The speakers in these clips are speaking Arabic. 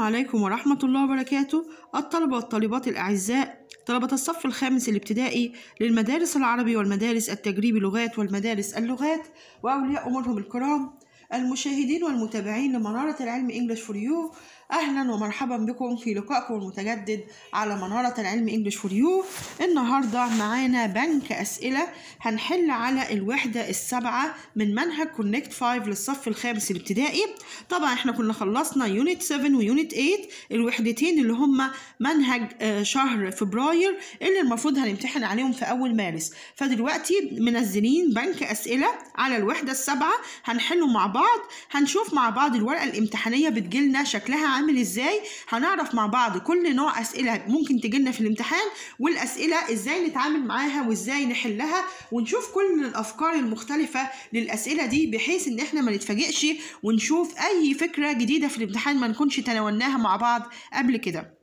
عليكم ورحمة الله وبركاته. الطلبة والطالبات الأعزاء طلبة الصف الخامس الابتدائي للمدارس العربي والمدارس التجريبي لغات والمدارس اللغات وأولياء أمورهم الكرام المشاهدين والمتابعين لمنارة العلم English For You أهلا ومرحبا بكم في لقائكم المتجدد على منارة العلم English For You النهارده معانا بنك أسئلة هنحل على الوحدة السابعه من منهج Connect 5 للصف الخامس الابتدائي. طبعا إحنا كنا خلصنا unit 7 و unit 8 الوحدتين اللي هم منهج آه، شهر فبراير اللي المفروض هنمتحن عليهم في أول مارس. فدلوقتي منزلين بنك أسئلة على الوحدة السابعه هنحله مع بعض هنشوف مع بعض الورقة الامتحانية بتجيلنا شكلها عامل إزاي هنعرف مع بعض كل نوع أسئلة ممكن تجيلنا في الامتحان والأسئلة إزاي نتعامل معاها وازاي نحلها ونشوف كل الأفكار المختلفة للأسئلة دي بحيث إن إحنا ما نتفاجئش ونشوف أي فكرة جديدة في الامتحان ما نكونش تناولناها مع بعض قبل كده.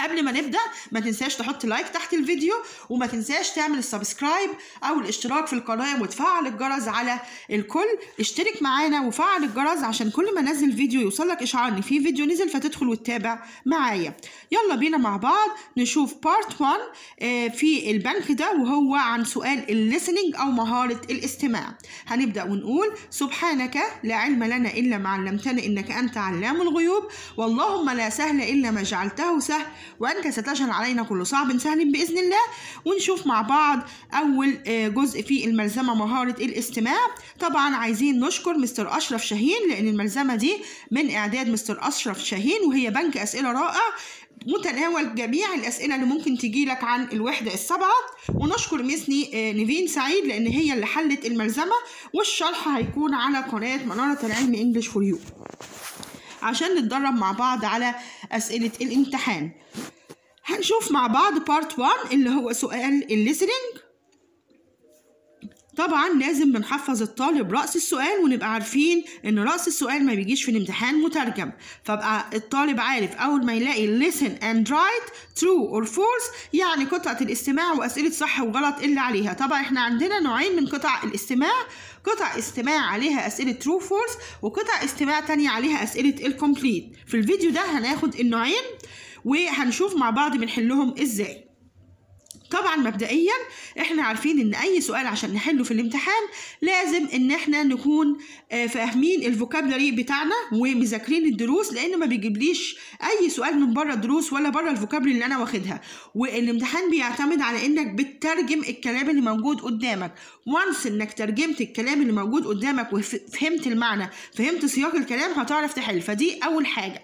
قبل ما نبدأ ما تنساش تحط like تحت الفيديو وما تنساش تعمل ال subscribe أو الاشتراك في القناة وتفعل الجرس على الكل. اشترك معانا وفعل الجرس عشان كل ما أنزل فيديو يوصلك إشعار إن في فيديو نزل فتدخل وتتابع معايا. يلا بينا مع بعض نشوف part 1 آه، في البنك ده وهو عن سؤال ال listening أو مهارة الاستماع. هنبدأ ونقول سبحانك لا علم لنا إلا ما علمتنا إنك أنت علام الغيوب واللهم لا سهل إلا ما جعلته سهل. وانت ستجعل علينا كل صعب سهل بإذن الله ونشوف مع بعض أول آه، جزء في الملزمة مهارة الاستماع. طبعا عايزين نشكر مستر أشرف شاهين لأن الملزمة دي من إعداد مستر أشرف شاهين وهي بنك أسئلة رائع. متناول جميع الأسئلة اللي ممكن تجيلك عن الوحدة السبعة. ونشكر miss ني آه، نيفين سعيد لأن هي اللي حلت الملزمة. والشرح هيكون على قناة منارة العلم English For You عشان نتدرب مع بعض على أسئلة الامتحان. هنشوف مع بعض part 1 اللي هو سؤال ال listening طبعا لازم بنحفظ الطالب رأس السؤال ونبقى عارفين إن رأس السؤال ما بيجيش في الامتحان مترجم. فبقى الطالب عارف أول ما يلاقي listen and write true or false يعني قطعة الاستماع وأسئلة صح وغلط اللي عليها. طبعا إحنا عندنا نوعين من قطع الاستماع. قطع استماع عليها أسئلة true false وقطع استماع تانية عليها أسئلة ال complete في الفيديو ده هناخد النوعين وهنشوف مع بعض بنحلهم إزاي. طبعا مبدئيا إحنا عارفين إن أي سؤال عشان نحله في الامتحان لازم إن إحنا نكون آه، فاهمين ال vocabulary بتاعنا ومذاكرين الدروس لأن ما بيجيبليش أي سؤال من بره الدروس ولا بره ال vocabulary اللي أنا واخدها. والامتحان بيعتمد على إنك بتترجم الكلام اللي موجود قدامك. و once إنك ترجمت الكلام اللي موجود قدامك وفهمت المعنى فهمت سياق الكلام هتعرف تحل. فدي أول حاجة.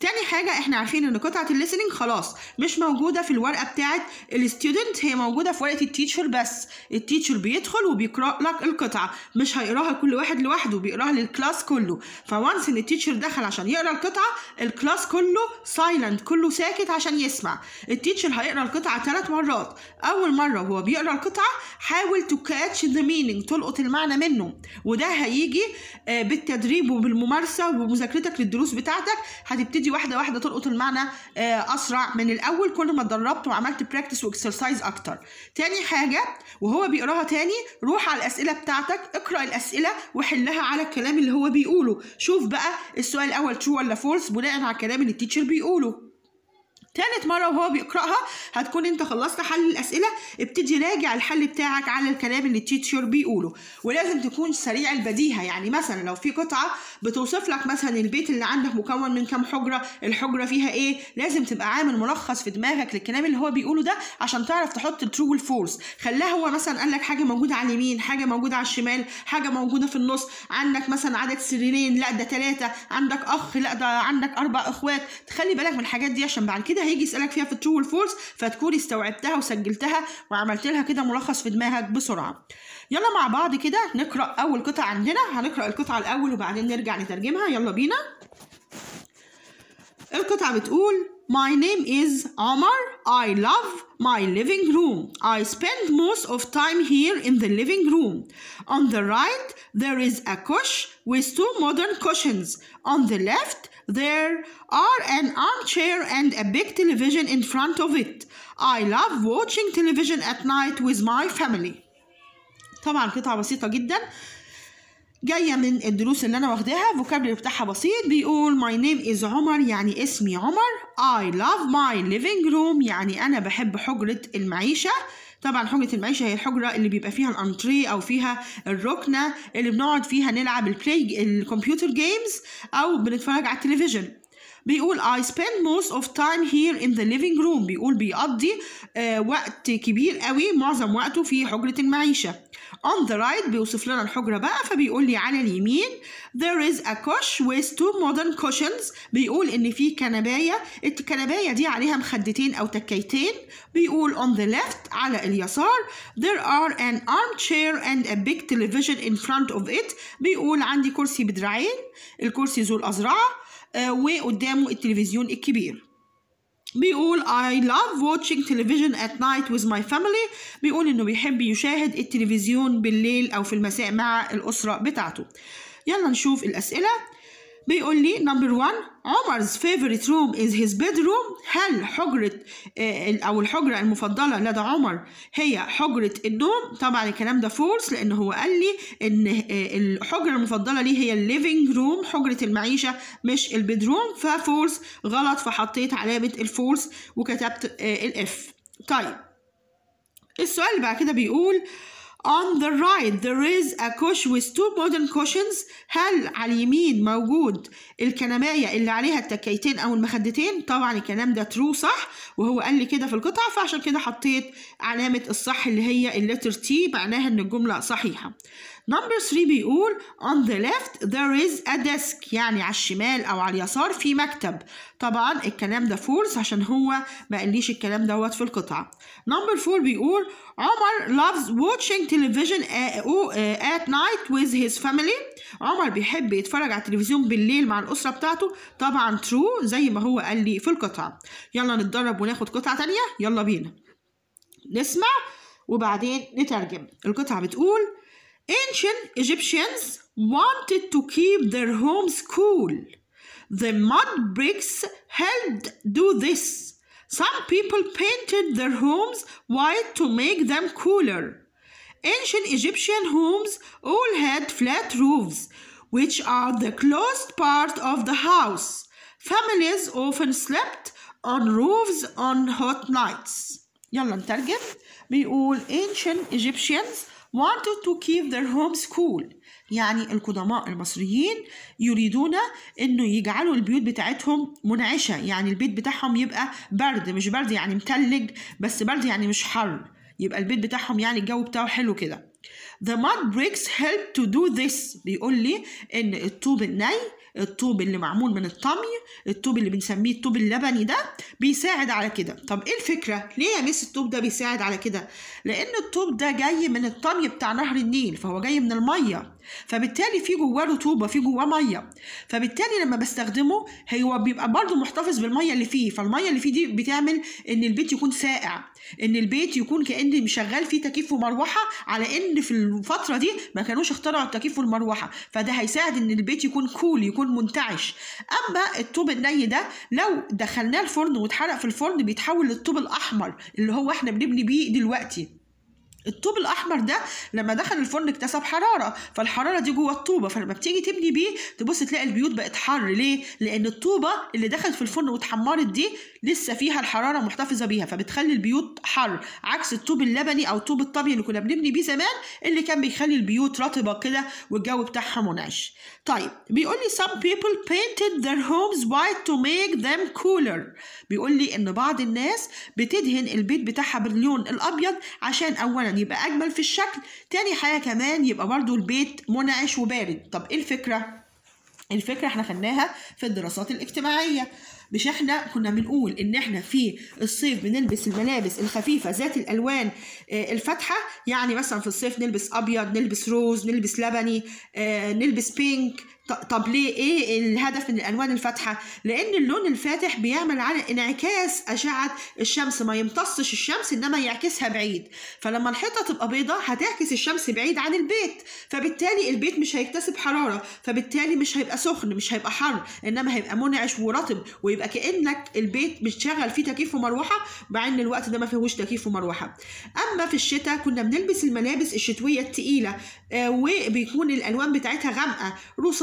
تاني حاجة إحنا عارفين إن قطعة ال listening خلاص مش موجودة في الورقة بتاعت ال student هي موجودة في ورقة ال teacher بس. ال teacher بيدخل وبيقرأ لك القطعة. مش هيقراها كل واحد لوحده بيقراها لل class كله. ف once إن ال teacher دخل عشان يقرأ القطعة ال class كله silent كله ساكت عشان يسمع. ال teacher هيقرأ القطعة ثلاث مرات. أول مرة وهو بيقرأ القطعة حاول to catch the meaning تلقط المعنى منه. وده هيجي آه، بالتدريب وبالممارسة وبمذاكرتك للدروس بتاعتك. هتبتدي واحدة واحدة تلقط المعنى آه، أسرع من الأول. كل ما اتدربت وعملت practice و exercise أكتر. تاني حاجة وهو بيقراها تاني روح على الأسئلة بتاعتك اقرأ الأسئلة وحلها على الكلام اللي هو بيقوله. شوف بقى السؤال الأول true ولا false بناء على الكلام اللي ال teacher بيقوله. تالت مرة وهو بيقرأها هتكون انت خلصت حل الأسئلة ابتدي راجع الحل بتاعك على الكلام اللي ال teacher بيقوله. ولازم تكون سريع البديهة يعني مثلا لو في قطعة بتوصف لك مثلا البيت اللي عندك مكون من كام حجرة الحجرة فيها إيه لازم تبقى عامل ملخص في دماغك للكلام اللي هو بيقوله ده عشان تعرف تحط ال true وال false خلاه هو مثلا قال لك حاجة موجودة على اليمين حاجة موجودة على الشمال حاجة موجودة في النص. عندك مثلا عدد سريرين لا ده ثلاثة عندك أخ لا ده عندك أربع إخوات. تخلي بالك من الحاجات دي عشان بعد كده هيجي يسألك فيها في ال true وال false فتكون استوعبتها وسجلتها وعملت لها كده ملخص في دماغك بسرعة يلا مع بعض كده نقرأ أول قطعة عندنا هنقرأ القطعة الأول وبعدين نرجع نترجمها يلا بينا القطعة بتقول My name is Omar. I love my living room. I spend most of time here in the living room. On the right, there is a couch with two modern cushions. On the left, there are an armchair and a big television in front of it. I love watching television at night with my family. طبعا قطعة بسيطة جدا جاية من الدروس اللي أنا واخداها vocabulary بتاعها بسيط بيقول my name is عمر يعني اسمي عمر I love my living room يعني أنا بحب حجرة المعيشة طبعا حجرة المعيشة هي الحجرة اللي بيبقى فيها الأنتري أو فيها الركنة اللي بنقعد فيها نلعب ال play ال computer games أو بنتفرج على التلفزيون. بيقول I spend most of time here in the living room. بيقول بيقضي آه وقت كبير قوي معظم وقته في حجرة المعيشة. On the right بيوصف لنا الحجرة بقى فبيقول لي على اليمين there is a couch with two modern cushions. بيقول إن في كنباية الكنباية دي عليها مخدتين أو تكيتين. بيقول on the left على اليسار there are an armchair and a big television in front of it. بيقول عندي كرسي بدراعين الكرسي ذو الأزرعة وقدامه التلفزيون الكبير. بيقول I love watching television at night with my family. بيقول إنه بيحب يشاهد التلفزيون بالليل أو في المساء مع الأسرة بتاعته. يلا نشوف الأسئلة. بيقول لي number 1 عمر's favorite room is his bedroom. هل حجرة أو الحجرة المفضلة لدى عمر هي حجرة النوم؟ طبعا الكلام ده false لأن هو قال لي إن الحجرة المفضلة ليه هي ال living room حجرة المعيشة مش ال bedroom ف false غلط فحطيت علامة ال false وكتبت ال F طيب السؤال اللي بعد كده بيقول On the right there is a couch with two modern cushions هل على اليمين موجود الكنباية اللي عليها التكيتين أو المخدتين؟ طبعا الكلام ده true صح وهو قال لي كده في القطعة فعشان كده حطيت علامة الصح اللي هي ال letter T معناها إن الجملة صحيحة. number 3 بيقول on the left there is a desk يعني على الشمال أو على اليسار في مكتب. طبعا الكلام ده false عشان هو ما قاليش الكلام دوت في القطعة. number 4 بيقول عمر loves watching television at night with his family. عمر بيحب يتفرج على التلفزيون بالليل مع الأسرة بتاعته. طبعا true زي ما هو قال لي في القطعة. يلا نتدرب وناخد قطعة تانية. يلا بينا. نسمع وبعدين نترجم. القطعة بتقول Ancient Egyptians wanted to keep their homes cool. The mud bricks helped do this. Some people painted their homes white to make them cooler. Ancient Egyptian homes all had flat roofs, which are the closed part of the house. Families often slept on roofs on hot nights. يلا نترجم بيقول ancient Egyptians wanted to keep their homes cool يعني القدماء المصريين يريدون إنه يجعلوا البيوت بتاعتهم منعشة. يعني البيت بتاعهم يبقى برد مش برد يعني متلج بس برد يعني مش حر. يبقى البيت بتاعهم يعني الجو بتاعه حلو كده. The mud bricks help to do this. بيقول لي إن الطوب الني الطوب اللي معمول من الطمي الطوب اللي بنسميه الطوب اللبني ده بيساعد على كده. طب إيه الفكرة؟ ليه يا مس الطوب ده بيساعد على كده؟ لأن الطوب ده جاي من الطمي بتاع نهر النيل فهو جاي من المية. فبالتالي في جواه رطوبة في جواه مية. فبالتالي لما بستخدمه هو بيبقى برضه محتفظ بالمية اللي فيه. فالمية اللي فيه دي بتعمل إن البيت يكون ساقع. إن البيت يكون كان شغال فيه تكييف ومروحة على إن في الفترة دي ما كانوش اخترعوا التكييف والمروحة. فده هيساعد إن البيت يكون كول يكون منتعش. أما الطوب الني ده لو دخلناه الفرن واتحرق في الفرن بيتحول للطوب الأحمر اللي هو إحنا بنبني بيه دلوقتي. الطوب الأحمر ده لما دخل الفرن اكتسب حرارة فالحرارة دي جوه الطوبة فلما بتيجي تبني بيه تبص تلاقي البيوت بقت حر. ليه؟ لأن الطوبة اللي دخلت في الفرن واتحمرت دي لسه فيها الحرارة محتفظة بيها فبتخلي البيوت حر. عكس الطوب اللبني أو الطوب الطبي اللي كنا بنبني بيه زمان اللي كان بيخلي البيوت رطبة كده والجو بتاعها منعش. طيب بيقول لي some people painted their homes white to make them cooler. بيقول لي إن بعض الناس بتدهن البيت بتاعها باللون الأبيض عشان اولا يبقى أجمل في الشكل تاني حاجة كمان يبقى برضو البيت منعش وبارد. طب إيه الفكرة؟ الفكرة إحنا خدناها في الدراسات الاجتماعية. مش إحنا كنا بنقول إن إحنا في الصيف بنلبس الملابس الخفيفة ذات الألوان الفاتحة؟ يعني مثلا في الصيف نلبس أبيض نلبس روز نلبس لبني نلبس بينك طب ليه؟ إيه الهدف من الألوان الفاتحة؟ لأن اللون الفاتح بيعمل على انعكاس أشعة الشمس ما يمتصش الشمس إنما يعكسها بعيد. فلما الحيطة تبقى بيضة هتعكس الشمس بعيد عن البيت. فبالتالي البيت مش هيكتسب حرارة. فبالتالي مش هيبقى سخن مش هيبقى حر إنما هيبقى منعش ورطب. ويبقى كأنك البيت بتشغل فيه تكييف ومروحة مع إن الوقت ده ما فيهوش تكييف ومروحة. أما في الشتاء كنا بنلبس الملابس الشتوية التقيلة آه وبيكون الألوان بتاعتها غامقة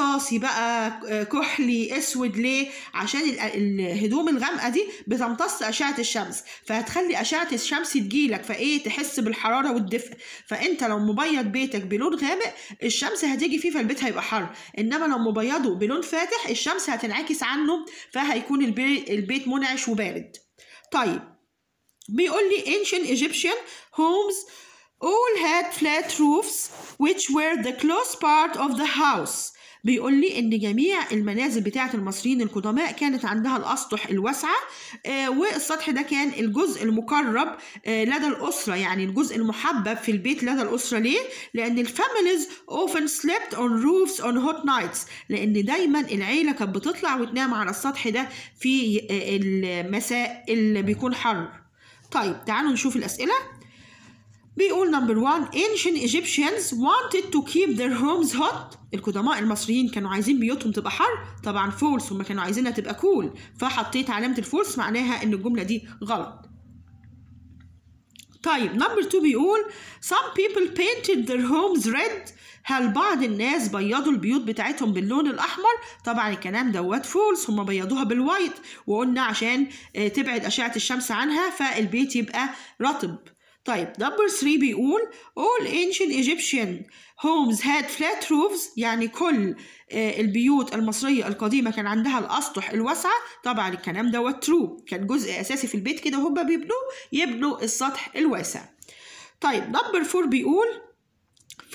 رصاصي بقى كحلي أسود ليه؟ عشان الهدوم الغامقة دي بتمتص أشعة الشمس فهتخلي أشعة الشمس تجيلك فإيه؟ تحس بالحرارة والدفء. فأنت لو مبيض بيتك بلون غامق الشمس هتيجي فيه فالبيت هيبقى حر. إنما لو مبيضه بلون فاتح الشمس هتنعكس عنه فهيكون البيت منعش وبارد. طيب بيقول لي ancient Egyptian homes all had flat roofs which were the close part of the house. بيقول لي إن جميع المنازل بتاعة المصريين القدماء كانت عندها الأسطح الواسعة آه والسطح ده كان الجزء المقرب آه لدى الأسرة يعني الجزء المحبب في البيت لدى الأسرة. ليه؟ لأن الفاميليز often slept on roofs on hot nights. لأن دايما العيلة كانت بتطلع وتنام على السطح ده في آه المساء اللي بيكون حر. طيب تعالوا نشوف الأسئلة. بيقول number 1 ancient Egyptians wanted to keep their homes hot. القدماء المصريين كانوا عايزين بيوتهم تبقى حر. طبعا false هم كانوا عايزينها تبقى cool cool. فحطيت علامة ال false معناها إن الجملة دي غلط. طيب number 2 بيقول some people painted their homes red. هل بعض الناس بيضوا البيوت بتاعتهم باللون الأحمر؟ طبعا الكلام دوت false هم بيضوها بال white وقلنا عشان تبعد أشعة الشمس عنها فالبيت يبقى رطب. طيب number 3 بيقول all ancient Egyptian homes had flat roofs يعني كل البيوت المصرية القديمة كان عندها الأسطح الواسعة. طبعا الكلام دوت true كان جزء أساسي في البيت كده هما بيبنوا يبنوا السطح الواسع. طيب number 4 بيقول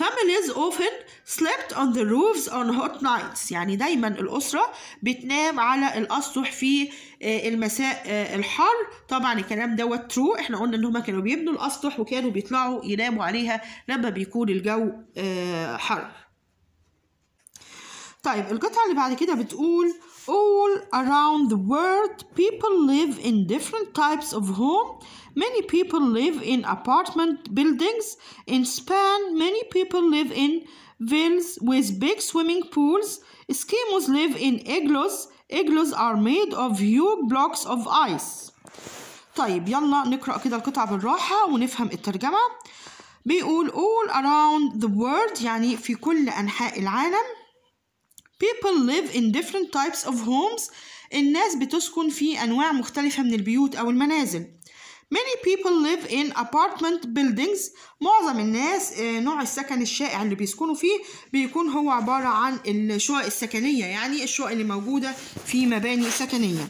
Families often slept on the roofs on hot nights. يعني دايما الأسرة بتنام على الأسطح في المساء الحر. طبعا الكلام دوت ترو إحنا قلنا إن هما كانوا بيبنوا الأسطح وكانوا بيطلعوا يناموا عليها لما بيكون الجو حر. طيب القطعة اللي بعد كده بتقول all around the world people live in different types of home. many people live in apartment buildings in Spain many people live in villas with big swimming pools Eskimos live in igloos igloos are made of huge blocks of ice طيب يلا نقرأ كده القطعة بالراحة ونفهم الترجمة بيقول all around the world يعني في كل أنحاء العالم People live in different types of homes. الناس بتسكن في أنواع مختلفة من البيوت أو المنازل. Many people live in apartment buildings. معظم الناس نوع السكن الشائع اللي بيسكنوا فيه بيكون هو عبارة عن الشقق السكنية يعني الشقق اللي موجودة في مباني سكنية.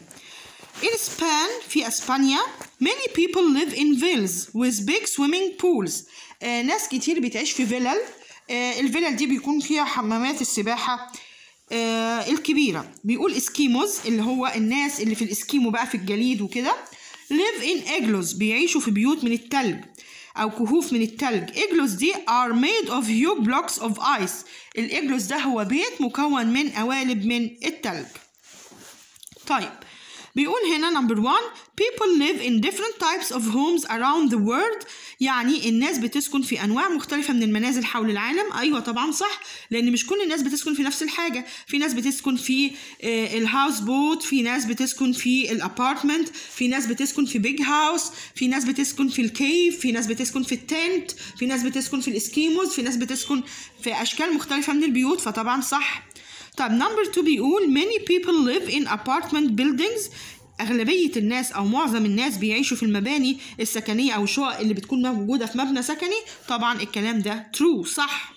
In Spain في أسبانيا many people live in villas with big swimming pools. ناس كتير بتعيش في فيلل. الفيلل دي بيكون فيها حمامات السباحة آه الكبيرة بيقول Eskimos اللي هو الناس اللي في الإسكيمو بقى في الجليد وكده live in igloos بيعيشوا في بيوت من التلج أو كهوف من التلج. Igloos دي are made of huge blocks of ice. الإجلوس ده هو بيت مكون من قوالب من التلج. طيب. بيقول هنا number one people live in different types of homes around the world. يعني الناس بتسكن في أنواع مختلفة من المنازل حول العالم. أيوه طبعا صح لأن مش كل الناس بتسكن في نفس الحاجة. في ناس بتسكن في ال houseboat في ناس بتسكن في ال apartment في ناس بتسكن في big house في ناس بتسكن في ال cave في ناس بتسكن في ال tent في ناس بتسكن في ال Eskimos في ناس بتسكن في أشكال مختلفة من البيوت. فطبعا صح. طب number 2 بيقول many people live in apartment buildings. أغلبية الناس أو معظم الناس بيعيشوا في المباني السكنية أو الشقق اللي بتكون موجودة في مبنى سكني. طبعا الكلام ده true صح.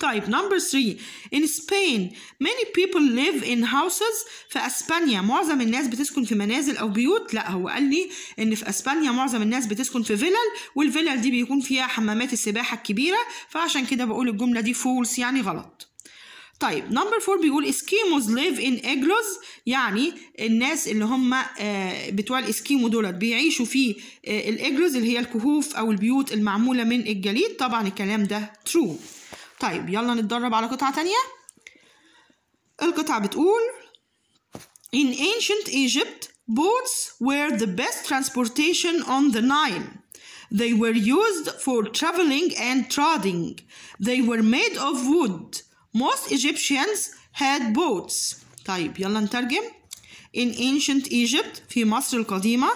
طيب number 3 in Spain many people live in houses. في أسبانيا معظم الناس بتسكن في منازل أو بيوت. لا هو قال لي إن في أسبانيا معظم الناس بتسكن في فيلل والفيلل دي بيكون فيها حمامات السباحة الكبيرة. فعشان كده بقول الجملة دي false يعني غلط. طيب number 4 بيقول Eskimos live in igloos يعني الناس اللي هم بتوع الإسكيمو دولت بيعيشوا في ال igloos اللي هي الكهوف أو البيوت المعمولة من الجليد طبعا الكلام ده true طيب يلا نتدرب على قطعة تانية القطعة بتقول In ancient Egypt, boats were the best transportation on the Nile. They were used for traveling and trading. They were made of wood. Most Egyptians had boats. طيب يلا نترجم. In ancient Egypt في مصر القديمة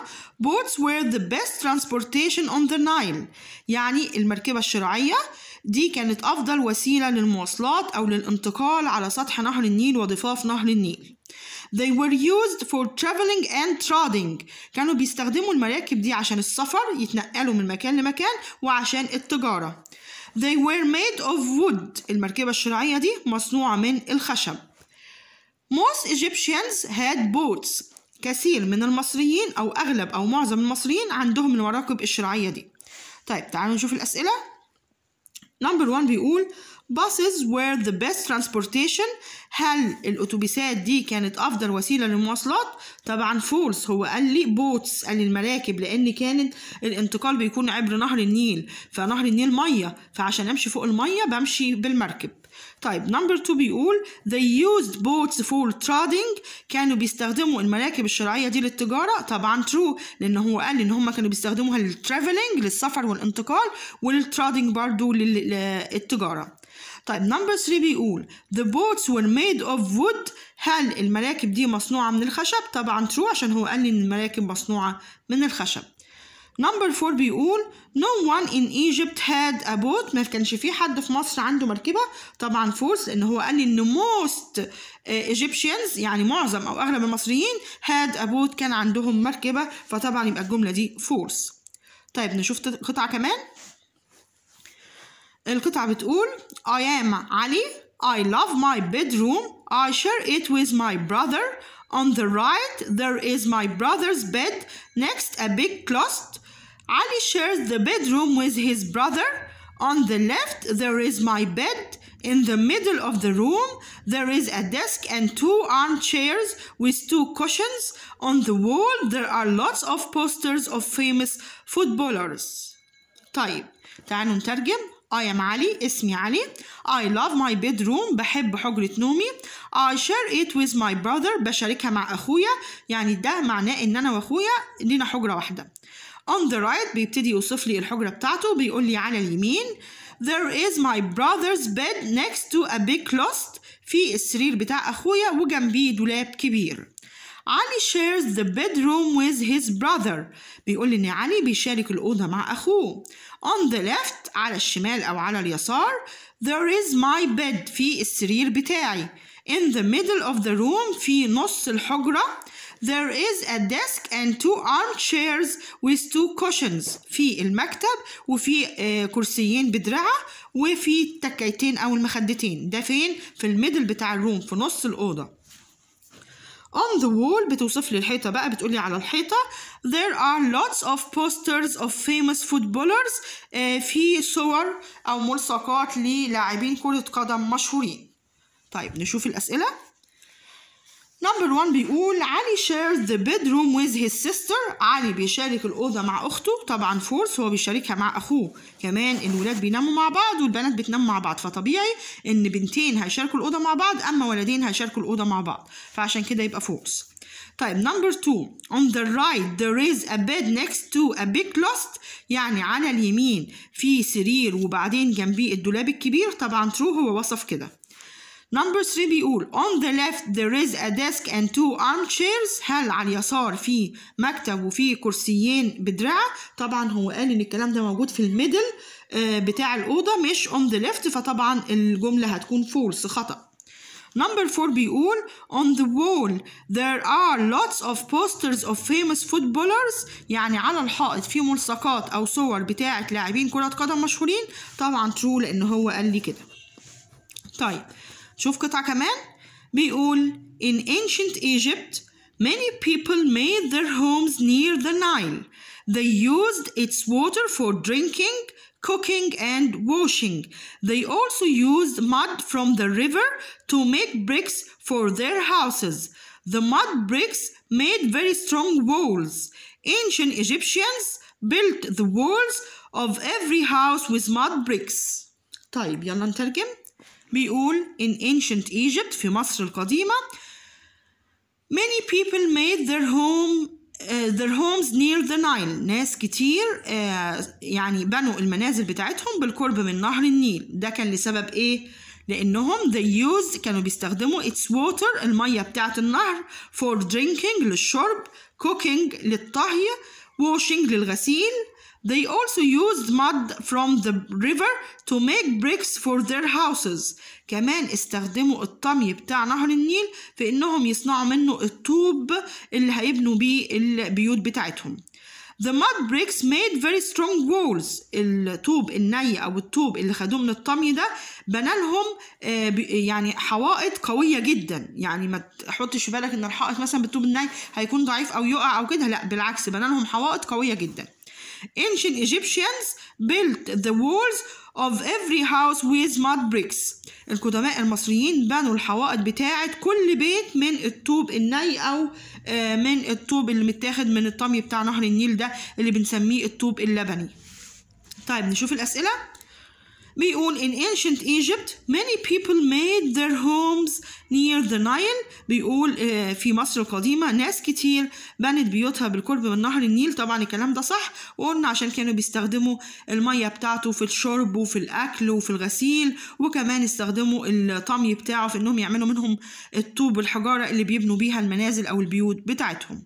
boats were the best transportation on the Nile يعني المركبة الشراعية دي كانت أفضل وسيلة للمواصلات أو للانتقال على سطح نهر النيل وضفاف نهر النيل They were used for traveling and trading كانوا بيستخدموا المراكب دي عشان السفر يتنقلوا من مكان لمكان وعشان التجارة They were made of wood. المركبة الشراعية دي مصنوعة من الخشب. Most Egyptians had boats. كثير من المصريين أو أغلب أو معظم المصريين عندهم المراكب الشراعية دي. طيب تعالوا نشوف الأسئلة. number 1 بيقول buses were the best transportation. هل الأتوبيسات دي كانت أفضل وسيلة للمواصلات؟ طبعا false. هو قال لي boats قال لي المراكب لأن كانت الانتقال بيكون عبر نهر النيل فنهر النيل مية فعشان أمشي فوق المية بمشي بالمركب. طيب number 2 بيقول they used boats for trading. كانوا بيستخدموا المراكب الشراعية دي للتجارة. طبعا true لأن هو قال إن هم كانوا بيستخدموها لل travelling للسفر والانتقال ولل trading برضو للتجارة. طيب number 3 بيقول the boats were made of wood. هل المراكب دي مصنوعة من الخشب؟ طبعا true عشان هو قال لي إن المراكب مصنوعة من الخشب. number 4 بيقول no one in Egypt had a boat. ما كانش في حد في مصر عنده مركبة. طبعا false لأن هو قال لي إن most Egyptians يعني معظم أو أغلب المصريين had a boat كان عندهم مركبة. فطبعا يبقى الجملة دي false طيب نشوف قطعة كمان. القطعة بتقول I am علي I love my bedroom I share it with my brother On the right there is my brother's bed next a big closet Ali shares the bedroom with his brother. On the left, there is my bed. In the middle of the room, there is a desk and two armchairs with two cushions. On the wall, there are lots of posters of famous footballers. طيب تعالوا نترجم I am علي اسمي علي. I love my bedroom بحب حجرة نومي. I share it with my brother بشاركها مع أخويا. يعني ده معناه إن أنا وأخويا لينا حجرة واحدة. On the right بيبتدي يوصف لي الحجرة بتاعته بيقول لي على اليمين. There is my brother's bed next to a big closet. في السرير بتاع أخويا وجنبيه دولاب كبير. علي shares the bedroom with his brother. بيقول لي إن علي بيشارك الأوضة مع أخوه. On the left على الشمال أو على اليسار There is my bed في السرير بتاعي. In the middle of the room في نص الحجرة There is a desk and two armchairs with two cushions. في المكتب وفي آه كرسيين بدرعة وفي تكيتين أو المخدتين. ده فين؟ في ال middle بتاع ال room في نص الأوضة. On the wall بتوصف لي الحيطة بقى بتقول لي على الحيطة There are lots of posters of famous footballers آه في صور أو ملصقات للاعبين كرة قدم مشهورين. طيب نشوف الأسئلة. number 1 بيقول Ali shares the bedroom with his sister. علي بيشارك الأوضة مع أخته. طبعا false هو بيشاركها مع أخوه. كمان الولاد بيناموا مع بعض والبنات بتنام مع بعض. فطبيعي إن بنتين هيشاركوا الأوضة مع بعض أما ولدين هيشاركوا الأوضة مع بعض. فعشان كده يبقى false طيب number 2 on the right there is a bed next to a big closet يعني على اليمين في سرير وبعدين جنبيه الدولاب الكبير. طبعا true هو وصف كده. number 3 بيقول on the left there is a desk and two armchairs. هل على اليسار في مكتب وفي كرسيين بدرعة طبعا هو قال إن الكلام ده موجود في الميدل بتاع الأوضة مش on the left فطبعا الجملة هتكون false خطأ. Number 4 بيقول on the wall there are lots of posters of famous footballers. يعني على الحائط في ملصقات أو صور بتاعة لاعبين كرة قدم مشهورين. طبعا true لأن هو قال لي كده. طيب شوف قطعة كمان بيقول in ancient Egypt many people made their homes near the Nile they used its water for drinking cooking and washing they also used mud from the river to make bricks for their houses the mud bricks made very strong walls ancient Egyptians built the walls of every house with mud bricks طيب يلا نترجم بيقول in ancient Egypt في مصر القديمة many people made their home uh, their homes near the Nile. ناس كتير uh, يعني بنوا المنازل بتاعتهم بالقرب من نهر النيل. ده كان لسبب إيه؟ لأنهم they used كانوا بيستخدموا its water المية بتاعت النهر for drinking للشرب cooking للطهي washing للغسيل They also used mud from the river to make bricks for their houses. كمان استخدموا الطمي بتاع نهر النيل في إنهم يصنعوا منه الطوب اللي هيبنوا بيه البيوت بتاعتهم. The mud bricks made very strong walls. الطوب الني أو الطوب اللي خدوه من الطمي ده بنى لهم يعني حوائط قوية جدا يعني ما تحطش في بالك إن الحائط مثلا بالطوب الني هيكون ضعيف أو يقع أو كده لا بالعكس بنى لهم حوائط قوية جدا. Ancient Egyptians built the walls of every house with mud bricks. القدماء المصريين بنوا الحوائط بتاعة كل بيت من الطوب الني أو من الطوب اللي متاخد من الطمي بتاع نهر النيل ده اللي بنسميه الطوب اللبني. طيب نشوف الأسئلة. بيقول in ancient Egypt many people made their homes near the Nile. بيقول في مصر القديمة ناس كتير بنت بيوتها بالقرب من نهر النيل. طبعا الكلام ده صح. وقلنا عشان كانوا بيستخدموا المية بتاعته في الشرب وفي الأكل وفي الغسيل وكمان استخدموا الطمي بتاعه في إنهم يعملوا منهم الطوب والحجارة اللي بيبنوا بيها المنازل أو البيوت بتاعتهم.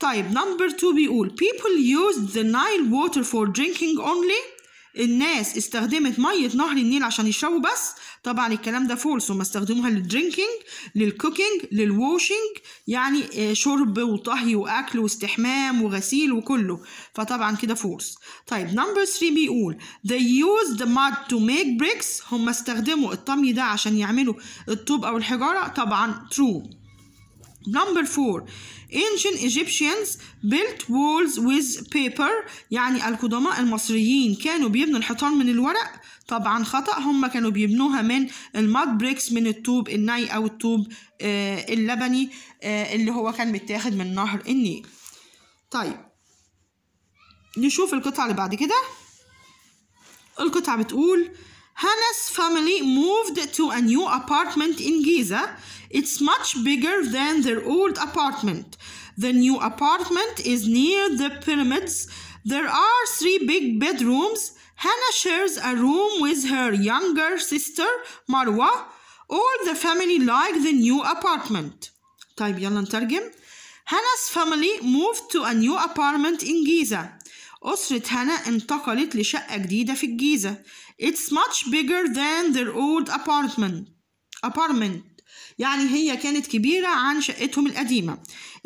طيب نمبر 2 بيقول people used the Nile water for drinking only الناس استخدمت مية نهر النيل عشان يشربوا بس؟ طبعا الكلام ده false هم استخدموها لل drinking لل cooking لل washing يعني شرب وطهي وأكل واستحمام وغسيل وكله. فطبعا كده false طيب number 3 بيقول they used the mud to make bricks. هم استخدموا الطمي ده عشان يعملوا الطوب أو الحجارة. طبعا true. Number four, ancient Egyptians built walls with paper يعني القدماء المصريين. كانوا بيبنوا الحيطان من الورق. طبعا خطأ. هم كانوا بيبنوها من الماد بريكس من الطوب الني أو الطوب آه اللبني آه اللي هو كان متاخد من نهر النيل. طيب. نشوف القطعة اللي بعد كده. القطعة بتقول Hannah's family moved to a new apartment in Giza. It's much bigger than their old apartment. The new apartment is near the pyramids. There are three big bedrooms. Hannah shares a room with her younger sister, Marwa. All the family like the new apartment. طيب يلا نترجم. Hannah's family moved to a new apartment in Giza. أسرة هنا انتقلت لشقة جديدة في الجيزة. It's much bigger than their old apartment. apartment. يعني هي كانت كبيرة عن شقتهم القديمة.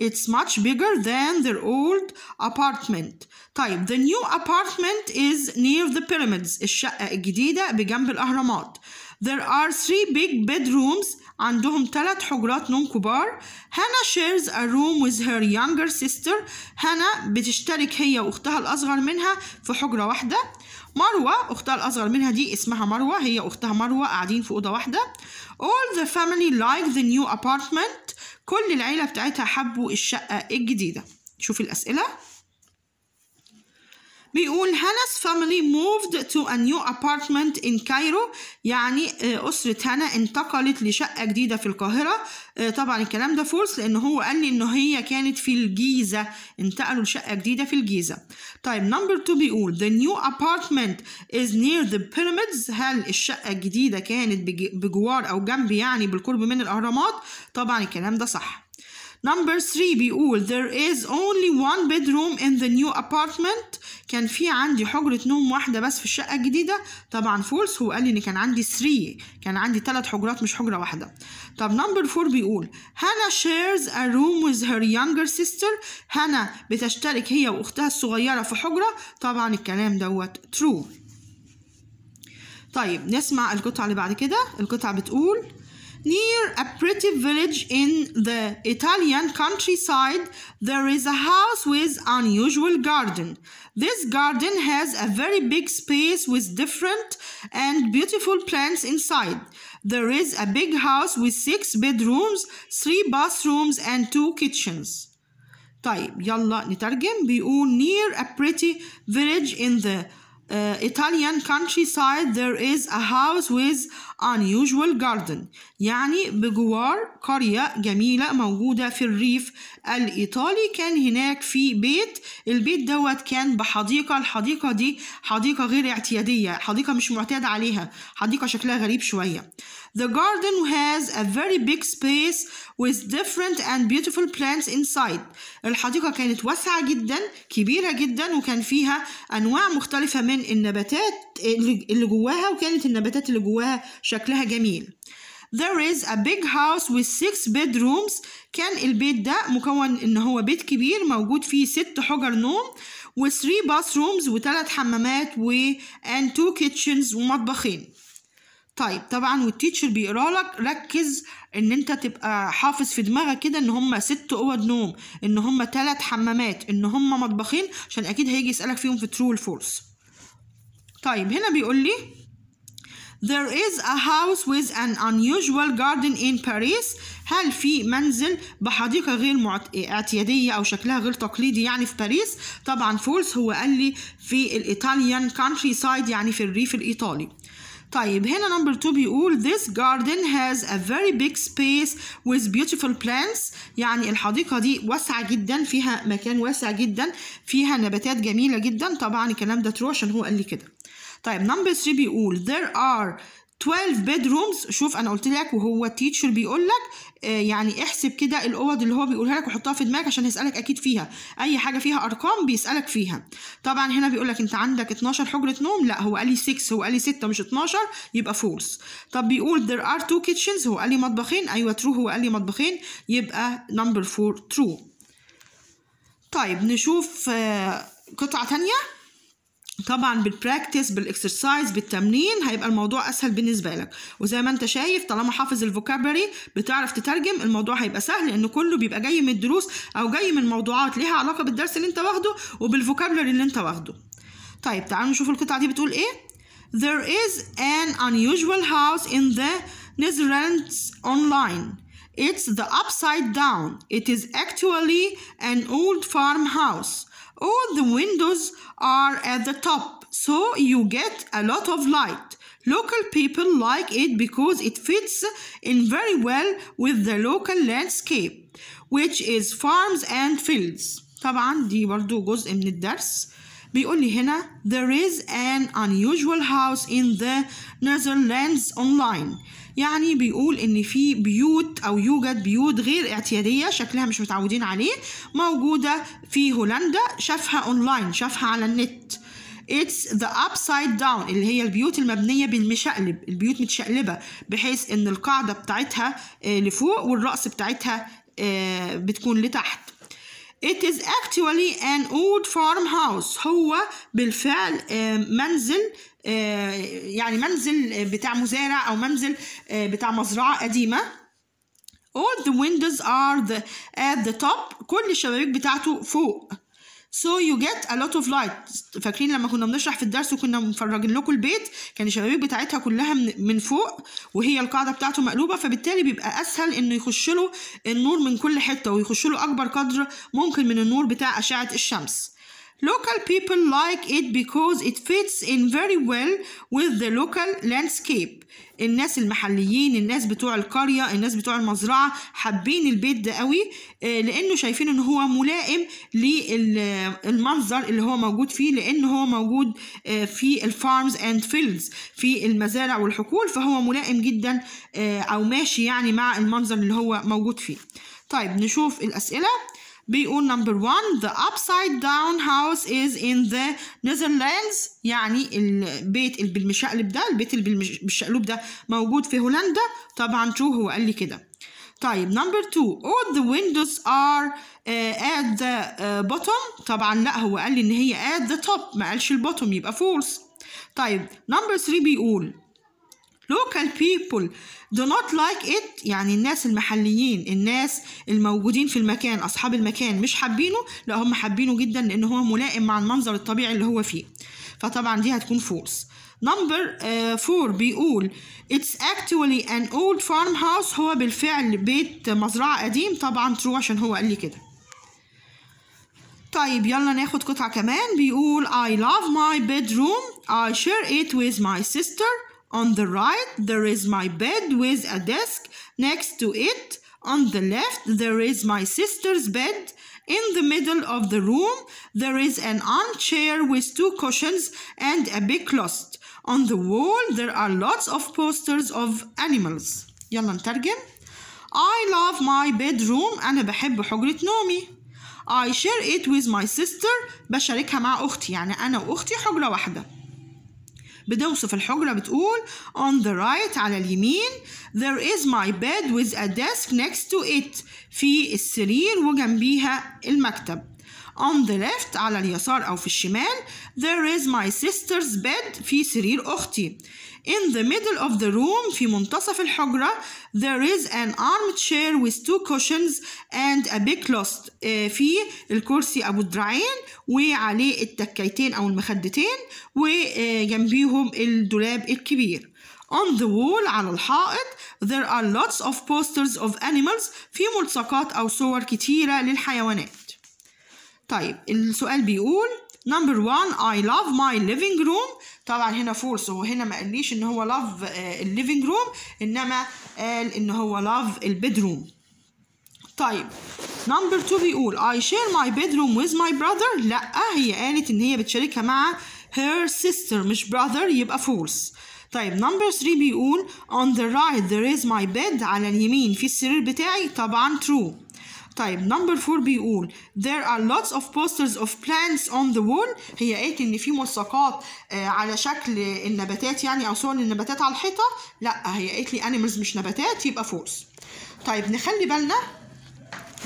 It's much bigger than their old apartment. طيب the new apartment is near the pyramids. الشقة الجديدة بجنب الأهرامات. There are three big bedrooms. عندهم ثلاث حجرات نوم كبار. Hannah shares a room with her younger sister. هنا بتشترك هي وأختها الأصغر منها في حجرة واحدة. مروة أختها الأصغر منها دي اسمها مروة هي أختها مروة قاعدين في أوضة واحدة. All the family like the new apartment. كل العيلة بتاعتها حبوا الشقة الجديدة. شوف الأسئلة. بيقول Hana's family moved to a new apartment in Cairo. يعني أسرة هنا انتقلت لشقة جديدة في القاهرة. طبعا الكلام ده false لأن هو قال لي إن هي كانت في الجيزة. انتقلوا لشقة جديدة في الجيزة. طيب number 2 بيقول the new apartment is near the pyramids. هل الشقة الجديدة كانت بجوار أو جنب يعني بالقرب من الأهرامات؟ طبعا الكلام ده صح. Number 3 بيقول there is only one bedroom in the new apartment. كان في عندي حجرة نوم واحدة بس في الشقة الجديدة. طبعا false هو قال لي إن كان عندي 3 كان عندي ثلاث حجرات مش حجرة واحدة. طب number 4 بيقول Hana shares a room with her younger sister. هانا بتشترك هي وأختها الصغيرة في حجرة. طبعا الكلام دوت true. طيب نسمع القطعة اللي بعد كده. القطعة بتقول Near a pretty village in the Italian countryside, there is a house with unusual garden. This garden has a very big space with different and beautiful plants inside. There is a big house with six bedrooms, three bathrooms, and two kitchens. طيب يلا نترجم بيقول near a pretty village in the uh, Italian countryside there is a house with unusual garden. يعني بجوار قرية جميلة موجودة في الريف الإيطالي. كان هناك في بيت. البيت دوت كان بحديقة. الحديقة دي حديقة غير اعتيادية. حديقة مش معتاد عليها. حديقة شكلها غريب شوية. The garden has a very big space with different and beautiful plants inside. الحديقة كانت واسعة جدا كبيرة جدا وكان فيها أنواع مختلفة من النباتات اللي جواها وكانت النباتات اللي جواها شكلها جميل. There is a big house with six bedrooms. كان البيت ده مكون إن هو بيت كبير موجود فيه ست حجر نوم و 3 bathrooms وثلاث حمامات و and two kitchens ومطبخين. طيب طبعا وال teacher بيقرأ لك ركز إن أنت تبقى حافظ في دماغك كده إن هم ست أوض نوم إن هم ثلاث حمامات إن هم مطبخين عشان أكيد هيجي يسألك فيهم في true وال false طيب هنا بيقول لي There is a house with an unusual garden in Paris. هل في منزل بحديقة غير معت... اعتيادية أو شكلها غير تقليدي يعني في باريس؟ طبعا false هو قال لي في ال Italian countryside يعني في الريف الإيطالي. طيب هنا number 2 بيقول this garden has a very big space with beautiful plants. يعني الحديقة دي واسعة جدا فيها مكان واسع جدا فيها نباتات جميلة جدا. طبعا الكلام ده true عشان هو قال لي كده. طيب number 3 بيقول there are 12 bedrooms. شوف أنا قلت لك وهو ال teacher بيقول لك يعني احسب كده الأوض اللي هو بيقولها لك وحطها في دماغك عشان هيسالك أكيد فيها. أي حاجة فيها أرقام بيسألك فيها. طبعا هنا بيقول لك أنت عندك 12 حجرة نوم. لا هو قال لي 6 هو قال لي 6 مش 12 يبقى false طب بيقول there are two kitchens. هو قال لي مطبخين. أيوه true هو قال لي مطبخين. يبقى number 4 true طيب نشوف آه قطعة ثانية طبعا بال practice بال exercise بالتمرين هيبقى الموضوع أسهل بالنسبة لك وزي ما أنت شايف طالما حافظ ال vocabulary بتعرف تترجم الموضوع هيبقى سهل لأن كله بيبقى جاي من الدروس أو جاي من موضوعات ليها علاقة بالدرس اللي أنت واخده وبالفوكابري اللي أنت واخده طيب تعالوا نشوف القطعة دي بتقول إيه There is an unusual house in the Netherlands online. It's the upside down. It is actually an old farmhouse. All the windows are at the top, so you get a lot of light. Local people like it because it fits in very well with the local landscape, which is farms and fields. طبعا دي برضو جزء من الدرس بيقول لي هنا there is an unusual house in the Netherlands online يعني بيقول إن في بيوت أو يوجد بيوت غير اعتيادية شكلها مش متعودين عليه موجودة في هولندا شافها اونلاين شافها على النت. It's the upside down اللي هي البيوت المبنية بالمشقلب البيوت متشقلبة بحيث إن القاعدة بتاعتها لفوق والرأس بتاعتها بتكون لتحت. It is actually an old farmhouse. هو بالفعل منزل يعني منزل بتاع مزارع أو منزل بتاع مزرعة قديمة. All the windows are the, at the top. كل الشبابيك بتاعته فوق. So you get a lot of light فاكرين لما كنا بنشرح في الدرس وكنا مفرجين لكم البيت كان الشبابيك بتاعتها كلها من, فوق وهي القاعدة بتاعته مقلوبة فبالتالي بيبقى أسهل إنه يخش له النور من كل حتة ويخش له أكبر قدر ممكن من النور بتاع أشعة الشمس. Local people like it because it fits in very well with the local landscape. الناس المحليين الناس بتوع القرية الناس بتوع المزرعة حابين البيت ده قوي لأنه شايفين إن هو ملائم للمنظر اللي هو موجود فيه لأن هو موجود في ال farms and fields في المزارع والحقول فهو ملائم جدا أو ماشي يعني مع المنظر اللي هو موجود فيه طيب نشوف الأسئلة بيقول number one the upside down house is in the Netherlands يعني البيت اللي بالمشقلب ده البيت اللي بالمشقلوب ده موجود في هولندا طبعا true هو قال لي كده طيب number two all the windows are uh, at the uh, bottom طبعا لا هو قال لي ان هي at the top ما قالش ال bottom يبقى false طيب number three بيقول local people do not like it. يعني الناس المحليين الناس الموجودين في المكان أصحاب المكان مش حابينه لا هم حابينه جدا لأن هو ملائم مع المنظر الطبيعي اللي هو فيه. فطبعا دي هتكون false نمبر 4 بيقول it's actually an old farmhouse. هو بالفعل بيت مزرعة قديم. طبعا true عشان هو قال لي كده. طيب يلا ناخد قطعة كمان. بيقول I love my bedroom. I share it with my sister. On the right there is my bed with a desk next to it On the left there is my sister's bed In the middle of the room there is an armchair with two cushions and a big closet On the wall there are lots of posters of animals يلا نترجم I love my bedroom أنا بحب حجرة نومي I share it with my sister بشاركها مع أختي يعني أنا وأختي حجرة واحدة بتوصف الحجرة بتقول on the right على اليمين there is my bed with a desk next to it. في السرير وجنبيها المكتب. On the left على اليسار أو في الشمال there is my sister's bed في سرير أختي. In the middle of the room في منتصف الحجرة there is an armchair with two cushions and a big closet. آه، في الكرسي أبو الدراعين وعليه التكيتين أو المخدتين وجنبيهم الدولاب الكبير. On the wall على الحائط there are lots of posters of animals في ملصقات أو صور كتيرة للحيوانات. طيب السؤال بيقول number one I love my living room. طبعا هنا false هو هنا ما قاليش إن هو love آه، ال living room إنما قال إن هو love ال bedroom طيب number 2 بيقول I share my bedroom with my brother. لا هي قالت إن هي بتشاركها مع her sister مش brother يبقى false طيب number 3 بيقول on the right there is my bed على اليمين في السرير بتاعي. طبعا true. طيب number 4 بيقول there are lots of posters of plants on the wall. هي قالت إن في ملصقات آه، على شكل النباتات يعني أو صور النباتات على الحيطة. لا هي قالت لي animals مش نباتات يبقى false طيب نخلي بالنا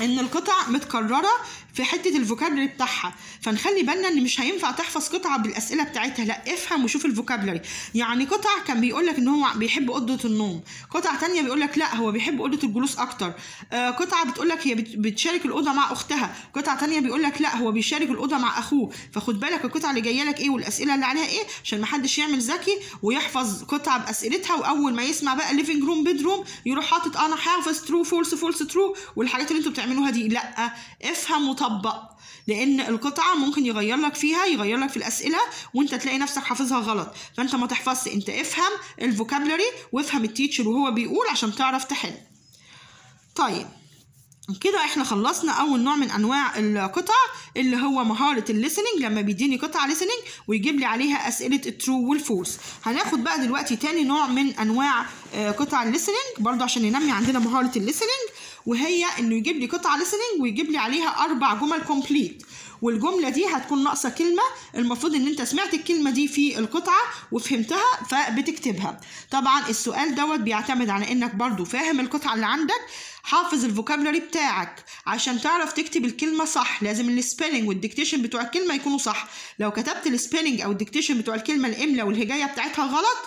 إن القطع متكررة. في حتة ال vocabulary بتاعها. فنخلي بالنا إن مش هينفع تحفظ قطعة بالأسئلة بتاعتها. لا افهم وشوف ال vocabulary. يعني قطع كان بيقول لك إن هو بيحب أوضة النوم. قطع تانية بيقول لك لا هو بيحب أوضة الجلوس أكتر. آه قطعة بتقول لك هي بت- بتشارك الأوضة مع أختها. قطعة تانية بيقول لك لا هو بيشارك الأوضة مع أخوه. فخد بالك القطعة اللي جاية لك إيه والأسئلة اللي عليها إيه؟ عشان محدش يعمل ذكي ويحفظ قطعة بأسئلتها. وأول ما يسمع بقى living room bedroom يروح حاطط أنا حافظ true false false true والحاجات اللي أنتوا بتعملوها دي لا. افهم وطبق لأن القطعة ممكن يغير لك فيها يغير لك في الأسئلة وأنت تلاقي نفسك حافظها غلط. فأنت ما تحفظش أنت افهم ال vocabulary وافهم ال teacher وهو بيقول عشان تعرف تحل. طيب كده إحنا خلصنا أول نوع من أنواع القطع اللي هو مهارة ال listening لما بيديني قطعة listening ويجيب لي عليها أسئلة ال true وال false هناخد بقى دلوقتي تاني نوع من أنواع آه، قطع ال listening برضه عشان ننمي عندنا مهارة ال listening وهي إنه يجيب لي قطعة listening ويجيب لي عليها أربع جمل complete والجملة دي هتكون ناقصة كلمة المفروض إن أنت سمعت الكلمة دي في القطعة وفهمتها فبتكتبها. طبعا السؤال دوت بيعتمد على إنك برضو فاهم القطعة اللي عندك حافظ ال vocabulary بتاعك عشان تعرف تكتب الكلمة صح. لازم ال spelling وال dictation بتوع الكلمة يكونوا صح. لو كتبت ال spelling أو ال dictation بتوع الكلمة الاملا والهجايه بتاعتها غلط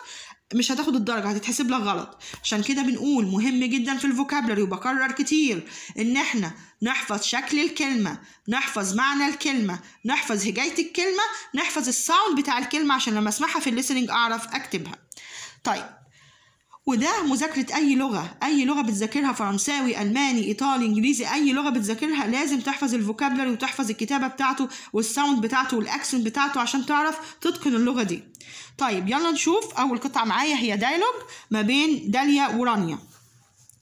مش هتاخد الدرجة هتتحسب لك غلط. عشان كده بنقول مهم جدا في ال vocabulary وبكرر كتير إن إحنا نحفظ شكل الكلمة نحفظ معنى الكلمة نحفظ هجاية الكلمة نحفظ ال sound بتاع الكلمة عشان لما أسمعها في ال listening أعرف أكتبها. طيب وده مذاكرة أي لغة. أي لغة بتذاكرها فرنساوي ألماني إيطالي إنجليزي أي لغة بتذاكرها لازم تحفظ ال vocabulary وتحفظ الكتابة بتاعته وال sound بتاعته وال accent بتاعته عشان تعرف تتقن اللغة دي. طيب يلا نشوف. أول قطعة معايا هي dialogue ما بين داليا ورانيا.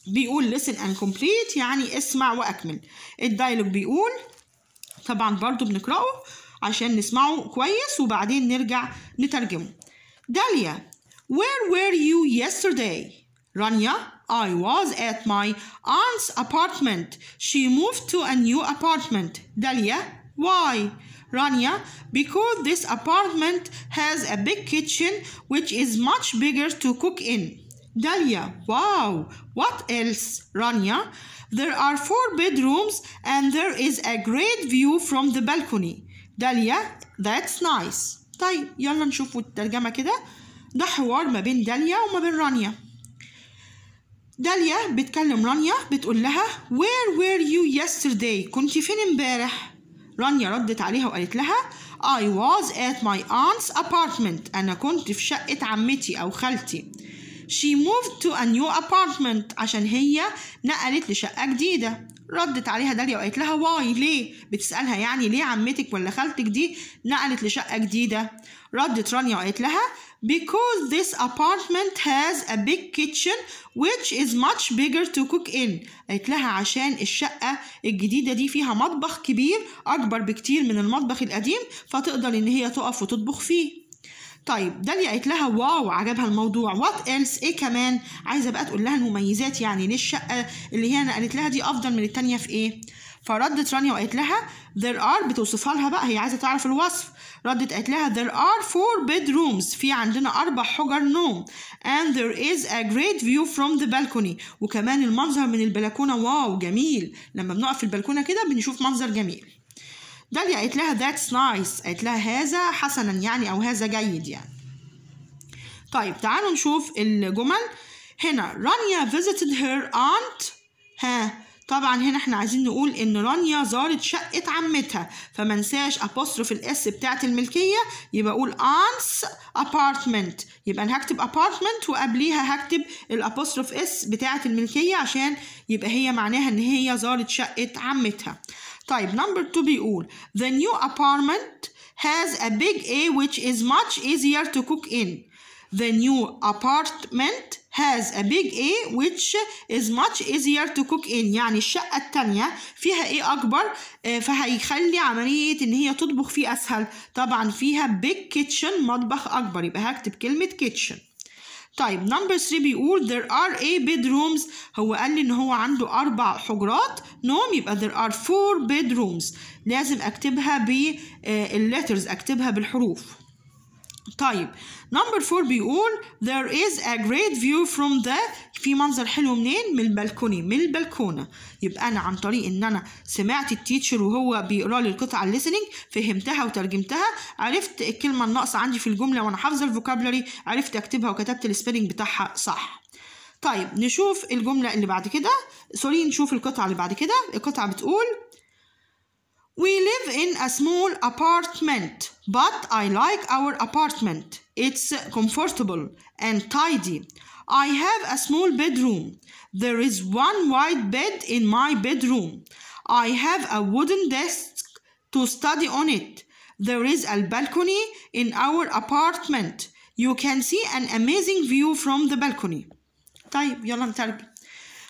بيقول listen and complete يعني اسمع وأكمل. ال dialogue بيقول طبعا برضو بنقرأه عشان نسمعه كويس وبعدين نرجع نترجمه. داليا where were you yesterday رانيا I was at my aunt's apartment. She moved to a new apartment. داليا why رانيا because this apartment has a big kitchen which is much bigger to cook in Dalia, wow, what else? Rania, there are four bedrooms and there is a great view from the balcony. Dalia, that's nice. طيب يلا نشوف الترجمة كده ده حوار ما بين داليا وما بين رانيا داليا بتكلم رانيا بتقول لها where were you yesterday كنت فين امبارح رانيا ردت عليها وقالت لها I was at my aunt's apartment. أنا كنت في شقة عمتي أو خالتي. She moved to a new apartment عشان هي نقلت لشقة جديدة. ردت عليها داليا وقالت لها واي ليه؟ بتسألها يعني ليه عمتك ولا خالتك دي نقلت لشقة جديدة. ردت رانيا وقالت لها because this apartment has a big kitchen which is much bigger to cook in. قالت لها عشان الشقة الجديدة دي فيها مطبخ كبير أكبر بكتير من المطبخ القديم فتقدر إن هي تقف وتطبخ فيه. طيب داليا قالت لها wow عجبها الموضوع. what else إيه كمان؟ عايزة بقى تقول لها المميزات يعني ليه الشقة اللي هي نقلت لها دي أفضل من التانية في إيه؟ فردت رانيا وقالت لها there are بتوصفها لها بقى هي عايزة تعرف الوصف. ردت قالت لها there are four bedrooms. في عندنا أربع حجر نوم. And there is a great view from the balcony. وكمان المنظر من البلكونة. wow جميل. لما بنقف في البلكونة كده بنشوف منظر جميل. داليا قالت لها that's nice. قالت لها هذا حسنا يعني أو هذا جيد يعني. طيب تعالوا نشوف الجمل. هنا رانيا visited her aunt. ها طبعا هنا إحنا عايزين نقول إن رانيا زارت شقة عمتها فمنساش apostrophe ال s بتاعت الملكية يبقى أقول aunt's apartment. يبقى أنا هكتب apartment وقبليها هكتب ال apostrophe s بتاعت الملكية عشان يبقى هي معناها إن هي زارت شقة عمتها. طيب number 2 بيقول the new apartment has a big A which is much easier to cook in. The new apartment has a big A which is much easier to cook in. يعني الشقة التانية فيها A أكبر فهيخلي عملية إن هي تطبخ فيه أسهل. طبعا فيها big kitchen مطبخ أكبر. يبقى هكتب كلمة kitchen. طيب number 3 بيقول there are a bedrooms. هو قال لي إن هو عنده أربع حجرات. نوم يبقى there are four bedrooms. لازم أكتبها بال letters أكتبها بالحروف. طيب number 4 بيقول there is a great view from the في منظر حلو منين؟ من البلكوني من البلكونة. يبقى أنا عن طريق إن أنا سمعت ال teacher وهو بيقرأ لي القطعة ال listening فهمتها وترجمتها عرفت الكلمة الناقصة عندي في الجملة وأنا حافظة ال vocabulary عرفت أكتبها وكتبت ال spelling بتاعها صح. طيب نشوف الجملة اللي بعد كده. sorry نشوف القطعة اللي بعد كده. القطعة بتقول We live in a small apartment, but I like our apartment. It's comfortable and tidy. I have a small bedroom. There is one wide bed in my bedroom. I have a wooden desk to study on it. There is a balcony in our apartment. You can see an amazing view from the balcony. طيب يلا نترجم.